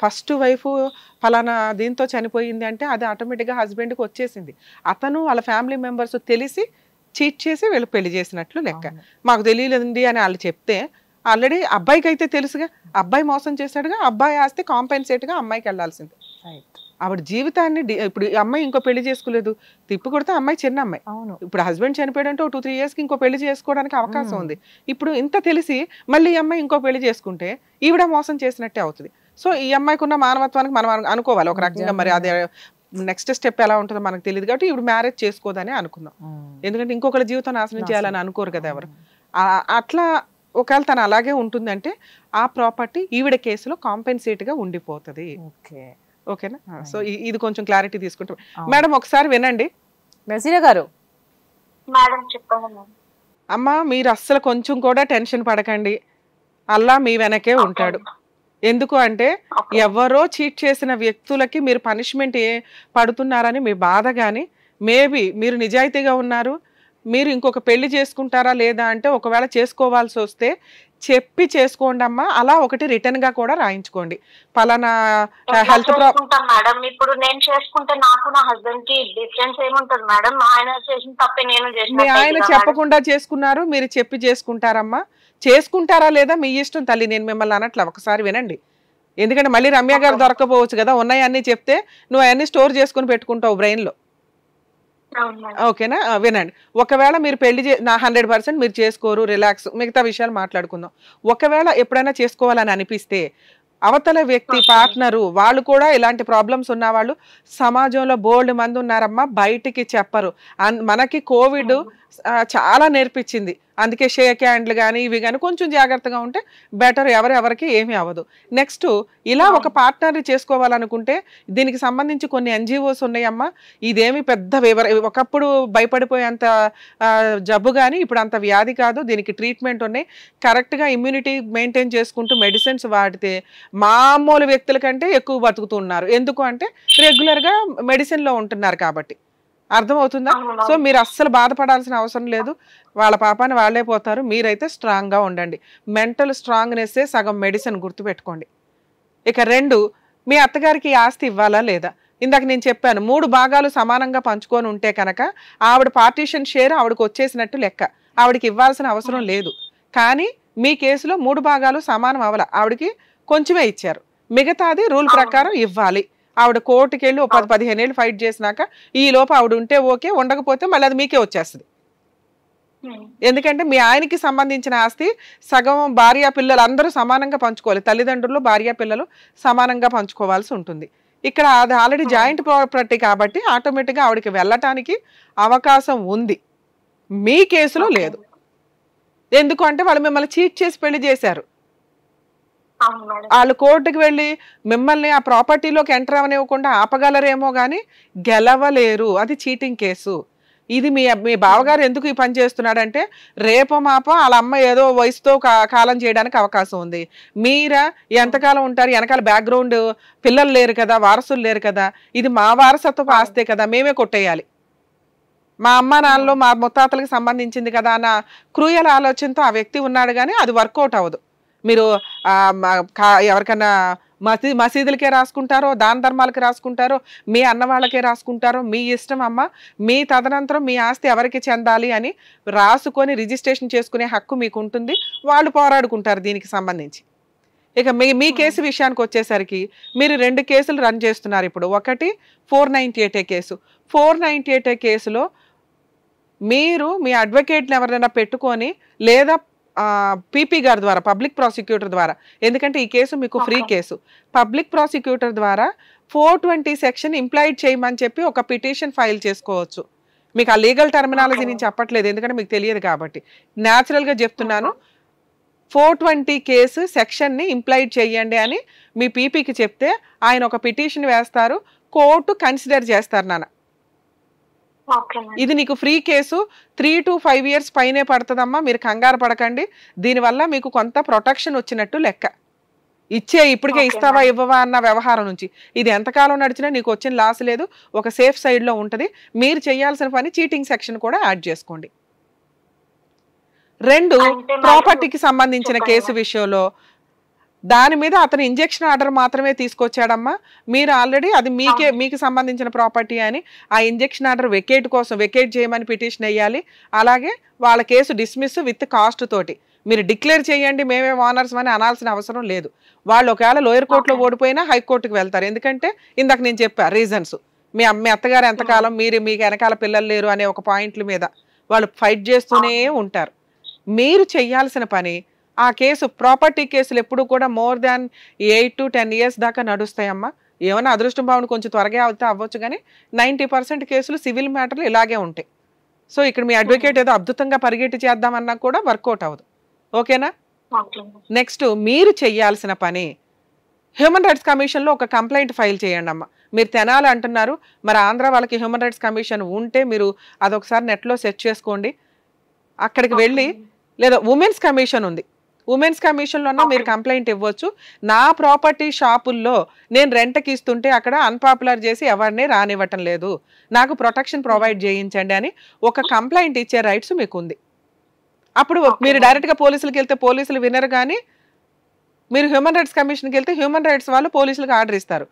ఫస్ట్ వైఫ్ ఫలానా దీంతో చనిపోయింది అంటే అది ఆటోమేటిక్గా హస్బెండ్కి వచ్చేసింది. అతను వాళ్ళ ఫ్యామిలీ మెంబర్స్ తెలిసి చీట్ చేసి వీళ్ళు పెళ్ళి చేసినట్లు లెక్క. మాకు తెలియలేదండి అని వాళ్ళు చెప్తే ఆల్రెడీ అబ్బాయికి అయితే తెలుసుగా అబ్బాయి మోసం చేశాడుగా అబ్బాయి ఆస్తి కాంపెన్సేట్గా అమ్మాయికి వెళ్ళాల్సింది. ఆవిడ జీవితాన్ని ఇప్పుడు ఈ అమ్మాయి ఇంకో పెళ్ళి చేసుకోలేదు. తిప్పి కొడితే అమ్మాయి చిన్న అమ్మాయి. అవును. ఇప్పుడు హస్బెండ్ చనిపోయాడంటే ఒక టూ త్రీ ఇయర్స్కి ఇంకో పెళ్ళి చేసుకోవడానికి అవకాశం మ్మ్. ఉంది. ఇప్పుడు ఇంత తెలిసి మళ్ళీ ఈ అమ్మాయి ఇంకో పెళ్ళి చేసుకుంటే ఈవిడ మోసం చేసినట్టే అవుతుంది. సో ఈ అమ్మాయికి ఉన్న మానవత్వానికి మనం అను- అనుకోవాలి. ఒక రకంగా మరి అదే నెక్స్ట్ స్టెప్ ఎలా ఉంటుందో మనకు తెలియదు కాబట్టి ఇప్పుడు మ్యారేజ్ చేసుకోదని అనుకుందాం ఎందుకంటే ఇంకొకరి జీవితం నాశనం చేయాలని అనుకోరు కదా ఎవరు. ఆ- అట్లా ఒకవేళ తను అలాగే ఉంటుందంటే ఆ ప్రాపర్టీ ఈవిడ కేసులో కాంపెన్సేట్గా ఉండిపోతుంది. ఓకే. ఓకేనా? సో ఇది కొంచెం క్లారిటీ తీసుకుంటాం. మేడం ఒకసారి వినండి. నసీరా గారు. మేడం చెప్పండి అమ్మ మీరు అస్సలు కొంచెం కూడా టెన్షన్ పడకండి. అల్లా మీ వెనకే ఉంటాడు. ఎందుకు అంటే. ఎవరో చీట్ చేసిన వ్యక్తులకి మీరు పనిష్మెంట్ ఏ పడుతున్నారని మీ బాధ కానీ మేబీ మీరు నిజాయితీగా ఉన్నారు మీరు ఇంకొక పెళ్ళి చేసుకుంటారా లేదా అంటే ఒకవేళ చేసుకోవాల్సి వస్తే చెప్పి చేసుకోండి అమ్మా. అలా ఒకటి రిటర్న్గా కూడా రాయించుకోండి. పలానా హెల్త్ మేడం. ఇప్పుడు నేను చేసుకుంటే నాకు నా హస్బెండ్కి డిఫరెన్స్ ఏముంటది మేడం? ఆయన చేసిన తప్పే నేను మీ ఆయన చెప్పకుండా చేసుకున్నారు మీరు చెప్పి చేసుకుంటారమ్మా. చేసుకుంటారా లేదా మీ ఇష్టం తల్లి నేను మిమ్మల్ని అనట్లా ఒకసారి వినండి. ఎందుకంటే మళ్ళీ రమ్య గారు దొరకపోవచ్చు కదా ఉన్నాయన్నీ చెప్తే నువ్వు అవన్నీ స్టోర్ చేసుకుని పెట్టుకుంటావు brain లో. ఓకేనా? వినండి. ఒకవేళ మీరు పెళ్ళి చే నా హండ్రెడ్ పర్సెంట్ మీరు చేసుకోరు రిలాక్స్ మిగతా విషయాలు మాట్లాడుకుందాం. ఒకవేళ ఎప్పుడైనా చేసుకోవాలని అనిపిస్తే అవతల వ్యక్తి. పార్ట్నరు వాళ్ళు కూడా ఇలాంటి ప్రాబ్లమ్స్ ఉన్న వాళ్ళు సమాజంలో బోల్డ్ మంది ఉన్నారమ్మా బయటికి చెప్పరు. అన్- మనకి కోవిడ్ చాలా నేర్పించింది. అందుకే షేక్ హ్యాండ్లు కానీ ఇవి కానీ కొంచెం జాగ్రత్తగా ఉంటే బెటర్ ఎవరెవరికి ఏమీ అవ్వదు. నెక్స్ట్ ఇలా ఒక పార్ట్నర్ని చేసుకోవాలనుకుంటే దీనికి సంబంధించి కొన్ని ఎన్జిఓస్ ఉన్నాయమ్మా. ఇదేమి పెద్ద వివర ఒకప్పుడు భయపడిపోయేంత జబ్బు కానీ ఇప్పుడు అంత వ్యాధి కాదు. దీనికి ట్రీట్మెంట్ ఉన్నాయి. కరెక్ట్గా ఇమ్యూనిటీ మెయింటైన్ చేసుకుంటూ మెడిసిన్స్ వాడితే మామూలు వ్యక్తుల కంటే ఎక్కువ బతుకుతున్నారు ఎందుకు అంటే రెగ్యులర్గా మెడిసిన్లో ఉంటున్నారు కాబట్టి. అర్థమవుతుందా. సో మీరు అస్సలు బాధపడాల్సిన అవసరం లేదు. వాళ్ళ పాపాన్ని వాళ్ళే పోతారు. మీరైతే స్ట్రాంగ్గా ఉండండి. మెంటల్ స్ట్రాంగ్నెస్సే సగం మెడిసిన్ గుర్తుపెట్టుకోండి. ఇక రెండు మీ అత్తగారికి ఆస్తి ఇవ్వాలా లేదా? ఇందాక నేను చెప్పాను మూడు భాగాలు సమానంగా పంచుకొని ఉంటే కనుక ఆవిడ పార్టీషన్ షేర్ ఆవిడకి వచ్చేసినట్టు లెక్క. ఆవిడకి ఇవ్వాల్సిన అవసరం లేదు. కానీ మీ కేసులో మూడు భాగాలు సమానం అవ్వాల. ఆవిడకి కొంచెమే ఇచ్చారు. మిగతాది రూల్ ప్రకారం ఇవ్వాలి. ఆవిడ కోర్టుకి వెళ్ళి ఒక పది పదిహేను ఏళ్ళు ఫైట్ చేసినాక ఈ లోపు ఆవిడ ఉంటే ఓకే ఉండకపోతే మళ్ళీ అది మీకే వచ్చేస్తుంది. ఎందుకంటే మీ ఆయనకి సంబంధించిన ఆస్తి సగం భార్య పిల్లలు అందరూ సమానంగా పంచుకోవాలి. తల్లిదండ్రులు భార్య పిల్లలు సమానంగా పంచుకోవాల్సి ఉంటుంది. ఇక్కడ అది ఆల్రెడీ జాయింట్ ప్రాపర్టీ కాబట్టి ఆటోమేటిక్గా ఆవిడకి వెళ్ళటానికి అవకాశం ఉంది. మీ కేసులో లేదు. ఎందుకు అంటే వాళ్ళు మిమ్మల్ని చీట్ చేసి పెళ్ళి చేశారు. వాళ్ళు కోర్టుకి వెళ్ళి మిమ్మల్ని ఆ ప్రాపర్టీలోకి ఎంటర్ అవనివ్వకుండా ఆపగలరేమో కానీ గెలవలేరు. అది చీటింగ్ కేసు. ఇది మీ మీ బావగారు ఎందుకు ఈ పని చేస్తున్నాడంటే రేపో మాపో వాళ్ళ అమ్మ ఏదో వయసుతో కాలం చేయడానికి అవకాశం ఉంది. మీరా ఎంతకాలం ఉంటారు? వెనకాల బ్యాక్గ్రౌండ్ పిల్లలు లేరు కదా వారసులు లేరు కదా. ఇది మా వారసత్వపు ఆస్తే కదా మేమే కొట్టేయాలి. మా అమ్మ నాన్నలో మా ముత్తాతలకు సంబంధించింది కదా అన్న క్రూయల ఆలోచనతో ఆ వ్యక్తి ఉన్నాడు కానీ అది వర్కౌట్ అవ్వదు. మీరు ఎవరికైనా మసీ మసీదులకే రాసుకుంటారో దాన ధర్మాలకి రాసుకుంటారో మీ అన్న వాళ్ళకే రాసుకుంటారో మీ ఇష్టం అమ్మ మీ తదనంతరం మీ ఆస్తి ఎవరికి చెందాలి అని రాసుకొని రిజిస్ట్రేషన్ చేసుకునే హక్కు మీకు ఉంటుంది వాళ్ళు పోరాడుకుంటారు దీనికి సంబంధించి. ఇక మీ మీ కేసు విషయానికి వచ్చేసరికి మీరు రెండు కేసులు రన్ చేస్తున్నారు ఇప్పుడు. ఒకటి four ninety eight case. Four ninety eight కేసులో మీరు మీ అడ్వకేట్ని ఎవరైనా పెట్టుకొని లేదా పీపీ గారి ద్వారా పబ్లిక్ ప్రాసిక్యూటర్ ద్వారా. ఎందుకంటే ఈ కేసు మీకు ఫ్రీ. కేసు. పబ్లిక్ ప్రాసిక్యూటర్ ద్వారా ఫోర్ ట్వంటీ సెక్షన్ ఇంప్లాయిడ్ చేయమని చెప్పి ఒక పిటిషన్ ఫైల్ చేసుకోవచ్చు. మీకు ఆ లీగల్ టర్మినాలజీ. నేను చెప్పట్లేదు ఎందుకంటే మీకు తెలియదు కాబట్టి. న్యాచురల్గా చెప్తున్నాను ఫోర్ ట్వంటీ కేసు సెక్షన్ని ఇంప్లాయిడ్ చేయండి అని మీ పీపీకి చెప్తే ఆయన ఒక పిటిషన్ వేస్తారు కోర్టు కన్సిడర్ చేస్తారు నాన్న. ఇది నీకు free case. Three to five years పైనే పడుతుందమ్మా. మీరు కంగారు పడకండి. దీనివల్ల మీకు కొంత ప్రొటెక్షన్ వచ్చినట్టు లెక్క. ఇచ్చే ఇప్పటికే ఇస్తావా. ఇవ్వవా అన్న వ్యవహారం నుంచి. ఇది ఎంతకాలం నడిచినా నీకు వచ్చిన లాస్ లేదు. ఒక సేఫ్ సైడ్లో ఉంటుంది. మీరు చేయాల్సిన పని చీటింగ్ సెక్షన్ కూడా యాడ్ చేసుకోండి. రెండు ప్రాపర్టీకి సంబంధించిన కేసు. విషయంలో దాని మీద అతను ఇంజెక్షన్ ఆర్డర్ మాత్రమే తీసుకొచ్చాడమ్మా. మీరు ఆల్రెడీ అది మీకే. మీకు సంబంధించిన ప్రాపర్టీ అని ఆ ఇంజెక్షన్ ఆర్డర్ వెకేట్ కోసం వెకేట్ చేయమని పిటిషన్ వేయాలి. అలాగే వాళ్ళ కేసు డిస్మిస్ విత్ కాస్ట్ తోటి. మీరు డిక్లేర్ చేయండి మేమే ఓనర్స్ అని అనాల్సిన అవసరం లేదు. వాళ్ళు ఒకవేళ లోయర్ కోర్టులో. ఓడిపోయినా హైకోర్టుకు వెళ్తారు. ఎందుకంటే ఇందాక నేను చెప్పా రీజన్స్. మీ అమ్మ అత్తగారు ఎంతకాలం మీరు మీకు వెనకాల పిల్లలు లేరు అనే ఒక పాయింట్ల మీద వాళ్ళు ఫైట్ చేస్తూనే ఉంటారు. మీరు చెయ్యాల్సిన పని ఆ కేసు ప్రాపర్టీ కేసులు ఎప్పుడు కూడా more than eight to ten years దాకా నడుస్తాయమ్మా. ఏమైనా అదృష్టం బాగుండి కొంచెం త్వరగా అవుతే అవ్వచ్చు కానీ నైంటీ పర్సెంట్ కేసులు సివిల్ మ్యాటర్లు ఇలాగే ఉంటాయి. సో ఇక్కడ మీ అడ్వకేట్ ఏదో అద్భుతంగా పరిగెట్టి చేద్దామన్నా కూడా వర్కౌట్ అవ్వదు. ఓకేనా? ఓకే. నెక్స్ట్ మీరు చెయ్యాల్సిన పని హ్యూమన్ రైట్స్ కమిషన్లో ఒక కంప్లైంట్ ఫైల్ చేయండి అమ్మ. మీరు తెనాలి అంటున్నారు మరి ఆంధ్ర వాళ్ళకి హ్యూమన్ రైట్స్ కమిషన్ ఉంటే మీరు అదొకసారి నెట్లో సెర్చ్ చేసుకోండి. అక్కడికి వెళ్ళి లేదా ఉమెన్స్ కమిషన్ ఉంది. ఉమెన్స్ కమిషన్లోనా మీరు కంప్లైంట్ ఇవ్వచ్చు. నా ప్రాపర్టీ షాపుల్లో నేను రెంట్కి ఇస్తుంటే అక్కడ అన్పాపులర్ చేసి ఎవరిని రానివ్వటం లేదు. నాకు ప్రొటెక్షన్ ప్రొవైడ్ చేయించండి అని ఒక కంప్లైంట్ ఇచ్చే రైట్స్ మీకు ఉంది అప్పుడు. మీరు డైరెక్ట్గా పోలీసులకు వెళ్తే పోలీసులు వినరు కానీ మీరు హ్యూమన్ రైట్స్ కమిషన్కి వెళ్తే హ్యూమన్ రైట్స్ వాళ్ళు పోలీసులకు ఆర్డర్ ఇస్తారు.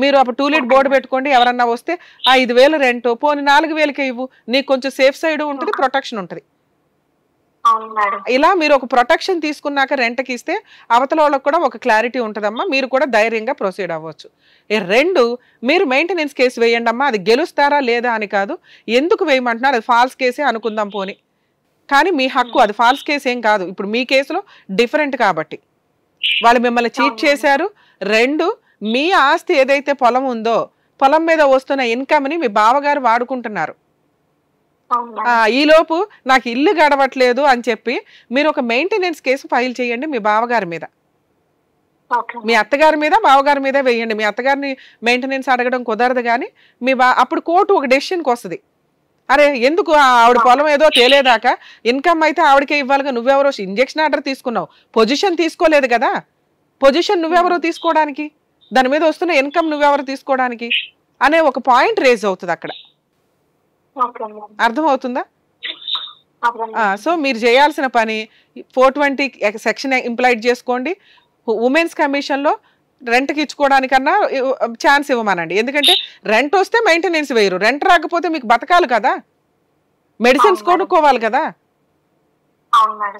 మీరు అప్పుడు టూలెట్ బోర్డు పెట్టుకోండి ఎవరన్నా వస్తే ఆ ఐదు వేలు రెంట్ పోనీ నాలుగు వేలకే ఇవ్వు. నీకు కొంచెం సేఫ్ సైడ్ ఉంటుంది ప్రొటెక్షన్ ఉంటుంది. ఇలా మీరు ఒక ప్రొటెక్షన్ తీసుకున్నాక రెంట్కి ఇస్తే అవతల వాళ్ళకి కూడా ఒక క్లారిటీ ఉంటుందమ్మా. మీరు కూడా ధైర్యంగా ప్రొసీడ్ అవ్వచ్చు. రెండు మీరు మెయింటెనెన్స్ కేసు వేయండి అమ్మా. అది గెలుస్తారా లేదా అని కాదు. ఎందుకు వేయమంటున్నారు? అది ఫాల్స్ కేసే అనుకుందాం పోని. కానీ మీ హక్కు అది ఫాల్స్ కేసు ఏం కాదు. ఇప్పుడు మీ కేసులో డిఫరెంట్ కాబట్టి. వాళ్ళు మిమ్మల్ని చీట్ చేశారు. రెండు మీ ఆస్తి ఏదైతే పొలం ఉందో పొలం మీద వస్తున్న ఇన్కమ్ని మీ బావగారు వాడుకుంటున్నారు. ఈలోపు నాకు ఇల్లు గడవట్లేదు అని చెప్పి మీరు ఒక మెయింటెనెన్స్ కేసు ఫైల్ చేయండి మీ బావగారి మీద. మీ అత్తగారి మీద బావగారి మీద వేయండి. మీ అత్తగారిని మెయింటెనెన్స్ అడగడం కుదరదు కానీ మీ బా అప్పుడు కోర్టు ఒక డెసిషన్కి వస్తుంది. అరే ఎందుకు ఆవిడ పొలం ఏదో తేలేదాకా ఇన్కమ్ అయితే ఆవిడకే ఇవ్వాలిగా నువ్వెవరో ఇంజెక్షన్ ఆర్డర్ తీసుకున్నావు. పొజిషన్ తీసుకోలేదు కదా. పొజిషన్ నువ్వెవరో తీసుకోవడానికి? దాని మీద వస్తున్న ఇన్కమ్ నువ్వెవరో తీసుకోవడానికి? అనే ఒక పాయింట్ రేజ్ అవుతుంది అక్కడ. అర్థమవుతుందా? సో మీరు చేయాల్సిన పని ఫోర్ ట్వంటీ సెక్షన్ ఇంప్లైట్ చేసుకోండి. ఉమెన్స్ కమిషన్లో రెంట్కి ఇచ్చుకోవడానికన్నా ఛాన్స్ ఇవ్వమనండి. ఎందుకంటే రెంట్ వస్తే మెయింటెనెన్స్ వేయరు. రెంట్ రాకపోతే మీకు బతకాలి కదా? మెడిసిన్స్. కొనుక్కోవాలి కదా?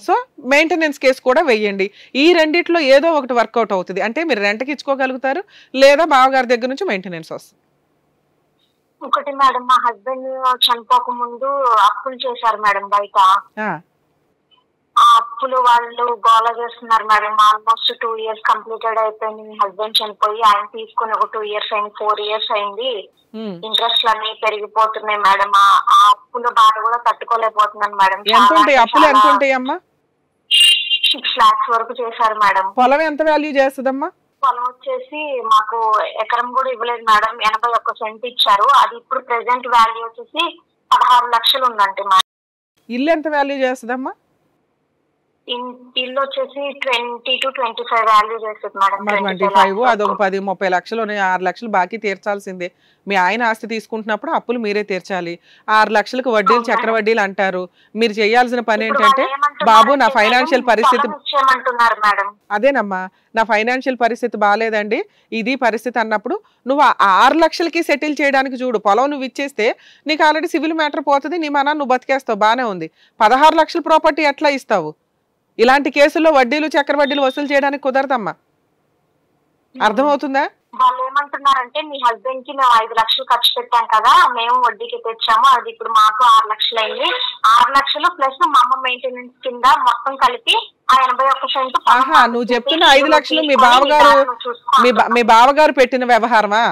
సో మెయింటెనెన్స్ కేసు కూడా వెయ్యండి ఈ రెండిట్లో ఏదో ఒకటి వర్కౌట్ అవుతుంది. అంటే మీరు రెంట్కి ఇచ్చుకోగలుగుతారు లేదా బావగారి దగ్గర నుంచి మెయింటెనెన్స్ వస్తుంది. ఒకటి మేడం మా హస్బెండ్ చనిపోక ముందు అప్పులు చేశారు మేడం బయట. ఆ, అప్పులు వాళ్ళు గోల చేస్తున్నారు madam. Almost two years completed అయిపోయింది. మీ హస్బెండ్ చనిపోయి ఆయన తీసుకుని ఒక టూ ఇయర్స్ అయింది ఫోర్ ఇయర్స్ అయింది. ఇంట్రెస్ట్ అన్ని పెరిగిపోతున్నాయి మేడం. ఆ అప్పుల బాధ కూడా తట్టుకోలేకపోతున్నాను మేడం. అప్పులు ఎంత ఉంటాయి అమ్మా సిక్స్ లాక్స్ వరకు చేశారు మేడం. పొలం ఎంత వాల్యూ చేస్తుందమ్మా? పొలం వచ్చేసి మాకు ఎకరం కూడా ఇవ్వలేదు మేడం. ఎనభై ఒక్క సెంట్ ఇచ్చారు. అది ఇప్పుడు ప్రెసెంట్ వాల్యూ వచ్చేసి పదహారు లక్షలు ఉందండి మా ఇల్లు ఎంత వాల్యూ చేస్తుందమ్మా? ఇల్లు వచ్చేసి twenty to twenty five value చేస్తుంది మేడం. మరి 25 ట్వంటీ ఫైవ్ అదొక. పది ముప్పై లక్షలు ఉన్నాయి ఆరు లక్షలు బాకీ తీర్చాల్సిందే. మీ ఆయన ఆస్తి తీసుకుంటున్నప్పుడు అప్పులు మీరే తీర్చాలి. ఆరు లక్షలకు వడ్డీలు? చక్ర వడ్డీలు అంటారు. మీరు చేయాల్సిన పని ఏంటంటే బాబు నా ఫైనాన్షియల్ పరిస్థితి అదేనమ్మా నా ఫైనాన్షియల్ పరిస్థితి బాగాలేదండి ఇది పరిస్థితి అన్నప్పుడు నువ్వు ఆరు లక్షలకి సెటిల్ చేయడానికి చూడు పొలం నువ్వు ఇచ్చేస్తే నీకు ఆల్రెడీ సివిల్ మ్యాటర్ పోతుంది నీ మన నువ్వు బతికేస్తావు బాగానే ఉంది. పదహారు లక్షల ప్రాపర్టీ ఎట్లా ఇస్తావు? ఇలాంటి కేసుల్లో వడ్డీలు చక్ర వడ్డీలు వసూలు చేయడానికి కుదరదమ్మా. అర్థమవుతుందా? వాళ్ళు ఏమంటున్నారంటే మీ హస్బెండ్కి మేము ఐదు లక్షలు ఖర్చు పెట్టాం కదా మేము వడ్డీకి తెచ్చాము అది ఇప్పుడు మాకు ఆరు లక్షలు అయింది. ఆరు లక్షలు ప్లస్ మా అమ్మ మెయింటెనెన్స్ కింద మొత్తం కలిపి ఆ ఎనభై ఒక్క సెంట్ ఆహా, నువ్వు చెప్తున్న ఐదు లక్షలు మీ బావగారు- మీ బావగారు పెట్టిన వ్యవహారమా?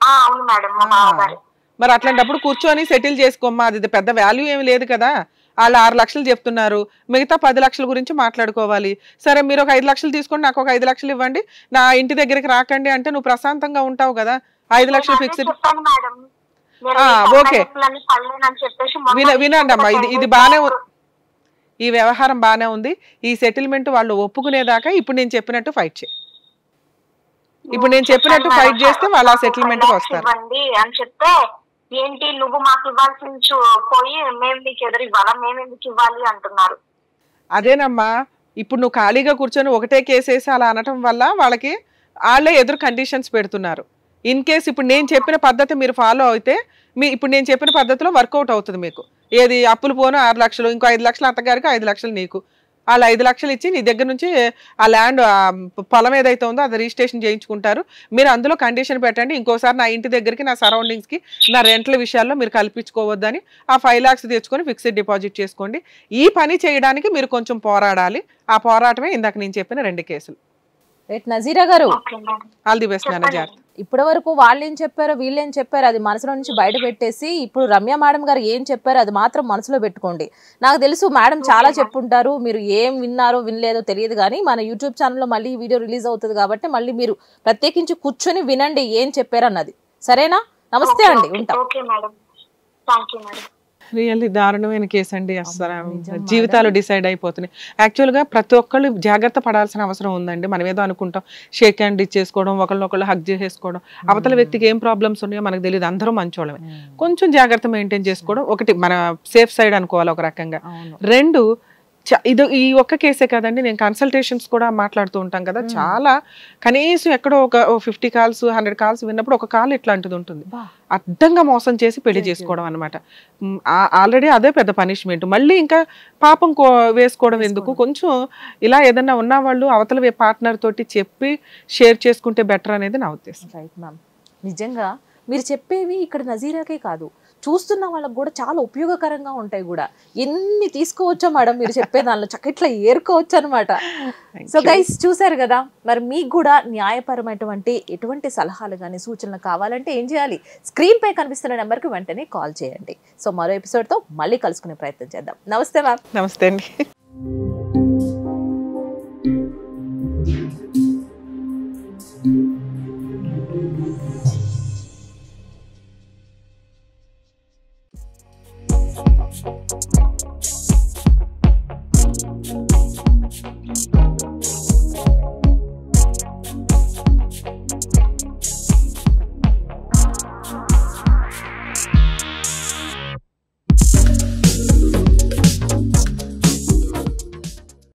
అవును మేడం మా బావగారు. మరి అట్లాంటప్పుడు కూర్చొని సెటిల్ చేసుకోమ్మా అది పెద్ద వాల్యూ ఏమి లేదు కదా. వాళ్ళు ఆరు లక్షలు చెప్తున్నారు. మిగతా పది లక్షల గురించి మాట్లాడుకోవాలి. సరే మీరు ఒక ఐదు లక్షలు తీసుకోండి నాకు ఒక ఐదు లక్షలు ఇవ్వండి. నా ఇంటి దగ్గరికి రాకండి అంటే నువ్వు ప్రశాంతంగా ఉంటావు కదా. ఐదు లక్షలు ఫిక్స్డ్ ఓకే. పండగలన్నీ పడలేనని చెప్పేసి మొన్న విన వినండి అమ్మా ఇది ఇది బాగానే ఈ వ్యవహారం బాగానే ఉంది. ఈ సెటిల్మెంట్ వాళ్ళు ఒప్పుకునేదాకా ఇప్పుడు నేను చెప్పినట్టు ఫైట్ చేయి. ఇప్పుడు నేను చెప్పినట్టు చెప్పాను ఫైట్ చేస్తే వాళ్ళు ఆ మాకు సెటిల్మెంట్కి ఫైవ్ లాక్స్ వస్తారు అని చెప్తే ఏంటి నువ్వు మాకు ఇవ్వాల్సి పోయి మేము నీకు ఎదురు ఇవ్వాలా? మేము ఎందుకు ఇవ్వాలి అంటున్నారు? అదేనమ్మా ఇప్పుడు నువ్వు ఖాళీగా కూర్చొని ఒకటే కేసు అలా అనటం వల్ల వాళ్ళకి వాళ్ళే ఎదురు కండిషన్స్ పెడుతున్నారు. ఇన్ కేస్ ఇప్పుడు నేను చెప్పిన పద్ధతి మీరు ఫాలో అయితే మీ ఇప్పుడు నేను చెప్పిన పద్ధతిలో వర్కౌట్ అవుతుంది మీకు. ఏది అప్పులు పోను ఆరు లక్షలు ఇంకో ఐదు లక్షలు అత్తగారికి ఐదు లక్షలు నీకు. వాళ్ళు ఐదు లక్షలు ఇచ్చి నీ దగ్గర నుంచి ఆ ల్యాండ్ పొలం ఏదైతే ఉందో అది రిజిస్ట్రేషన్ చేయించుకుంటారు. మీరు అందులో కండిషన్ పెట్టండి. ఇంకోసారి నా ఇంటి దగ్గరికి నా సరౌండింగ్స్కి నా రెంట్ల విషయాల్లో మీరు కల్పించుకోవద్దని ఆ ఫైవ్ లాక్స్ తెచ్చుకొని ఫిక్స్డ్ డిపాజిట్ చేసుకోండి. ఈ పని చేయడానికి మీరు కొంచెం పోరాడాలి. ఆ పోరాటమే ఇందాక నేను చెప్పిన రెండు కేసులు. నజీరా గారు. ఆల్ ది బెస్ట్ మేనేజర్ చెప్పండి. ఇప్పటి వరకు వాళ్ళు ఏం చెప్పారో వీళ్ళు ఏం చెప్పారు అది మనసులో నుంచి బయట పెట్టేసి ఇప్పుడు రమ్య మేడం గారు ఏం చెప్పారో అది మాత్రం మనసులో పెట్టుకోండి. నాకు తెలుసు మేడం చాలా చెప్పుంటారు మీరు ఏం విన్నారో వినలేదో తెలియదు కానీ మన యూట్యూబ్ ఛానల్లో మళ్ళీ ఈ వీడియో రిలీజ్ అవుతుంది కాబట్టి మళ్ళీ మీరు ప్రత్యేకించి కూర్చొని వినండి ఏం చెప్పారన్నది. సరేనా? నమస్తే ఓకే, అండి ఉంటాం. రియల్లీ దారుణమైన కేసు అండి అసలు. జీవితాలు డిసైడ్ అయిపోతున్నాయి. యాక్చువల్గా ప్రతి ఒక్కళ్ళు జాగ్రత్త పడాల్సిన అవసరం ఉందండి. మనం ఏదో అనుకుంటాం షేక్ హ్యాండ్ ఇచ్చేసుకోవడం ఒకళ్ళొకళ్ళు హక్ చేసేసుకోవడం. అవతల వ్యక్తికి ఏం ప్రాబ్లమ్స్ ఉన్నాయో మనకు తెలియదు. అందరూ మంచోళ్ళమే. కొంచెం జాగ్రత్త మెయింటైన్ చేసుకోవడం. ఒకటి మన సేఫ్ సైడ్ అనుకోవాలి ఒక రకంగా. రెండు ఇది ఈ ఒక్క కేసే కదండి నేను కన్సల్టేషన్స్ కూడా మాట్లాడుతూ ఉంటాం కదా చాలా కనీసం ఎక్కడో ఒక ఫిఫ్టీ కాల్స్ హండ్రెడ్ కాల్స్ విన్నప్పుడు ఒక కాల్ ఇట్లాంటిది ఉంటుంది. అడ్డంగా మోసం చేసి పెళ్ళి చేసుకోవడం అనమాట ఆల్రెడీ అదే పెద్ద పనిష్మెంట్. మళ్ళీ ఇంకా పాపం వేసుకోవడం ఎందుకు? కొంచెం ఇలా ఏదన్నా ఉన్న వాళ్ళు అవతల పార్ట్నర్ తోటి చెప్పి షేర్ చేసుకుంటే బెటర్ అనేది నా ఉద్దేశం. Right ma'am. నిజంగా మీరు చెప్పేవి ఇక్కడ నజీరాకే కాదు. చూస్తున్న వాళ్ళకి కూడా చాలా ఉపయోగకరంగా ఉంటాయి కూడా. ఎన్ని తీసుకోవచ్చా మేడం మీరు చెప్పే దానిలో చక్క ఇట్లా ఏరుకోవచ్చు అనమాట సో గైస్ చూసారు కదా? మరి మీకు కూడా న్యాయపరమైనటువంటి ఎటువంటి సలహాలు కానీ సూచనలు కావాలంటే ఏం చేయాలి? స్క్రీన్ పై కనిపిస్తున్న నెంబర్కి వెంటనే కాల్ చేయండి. సో మరో ఎపిసోడ్తో మళ్ళీ కలుసుకునే ప్రయత్నం చేద్దాం. నమస్తే మ్యామ్. నమస్తే అండి. Thank you.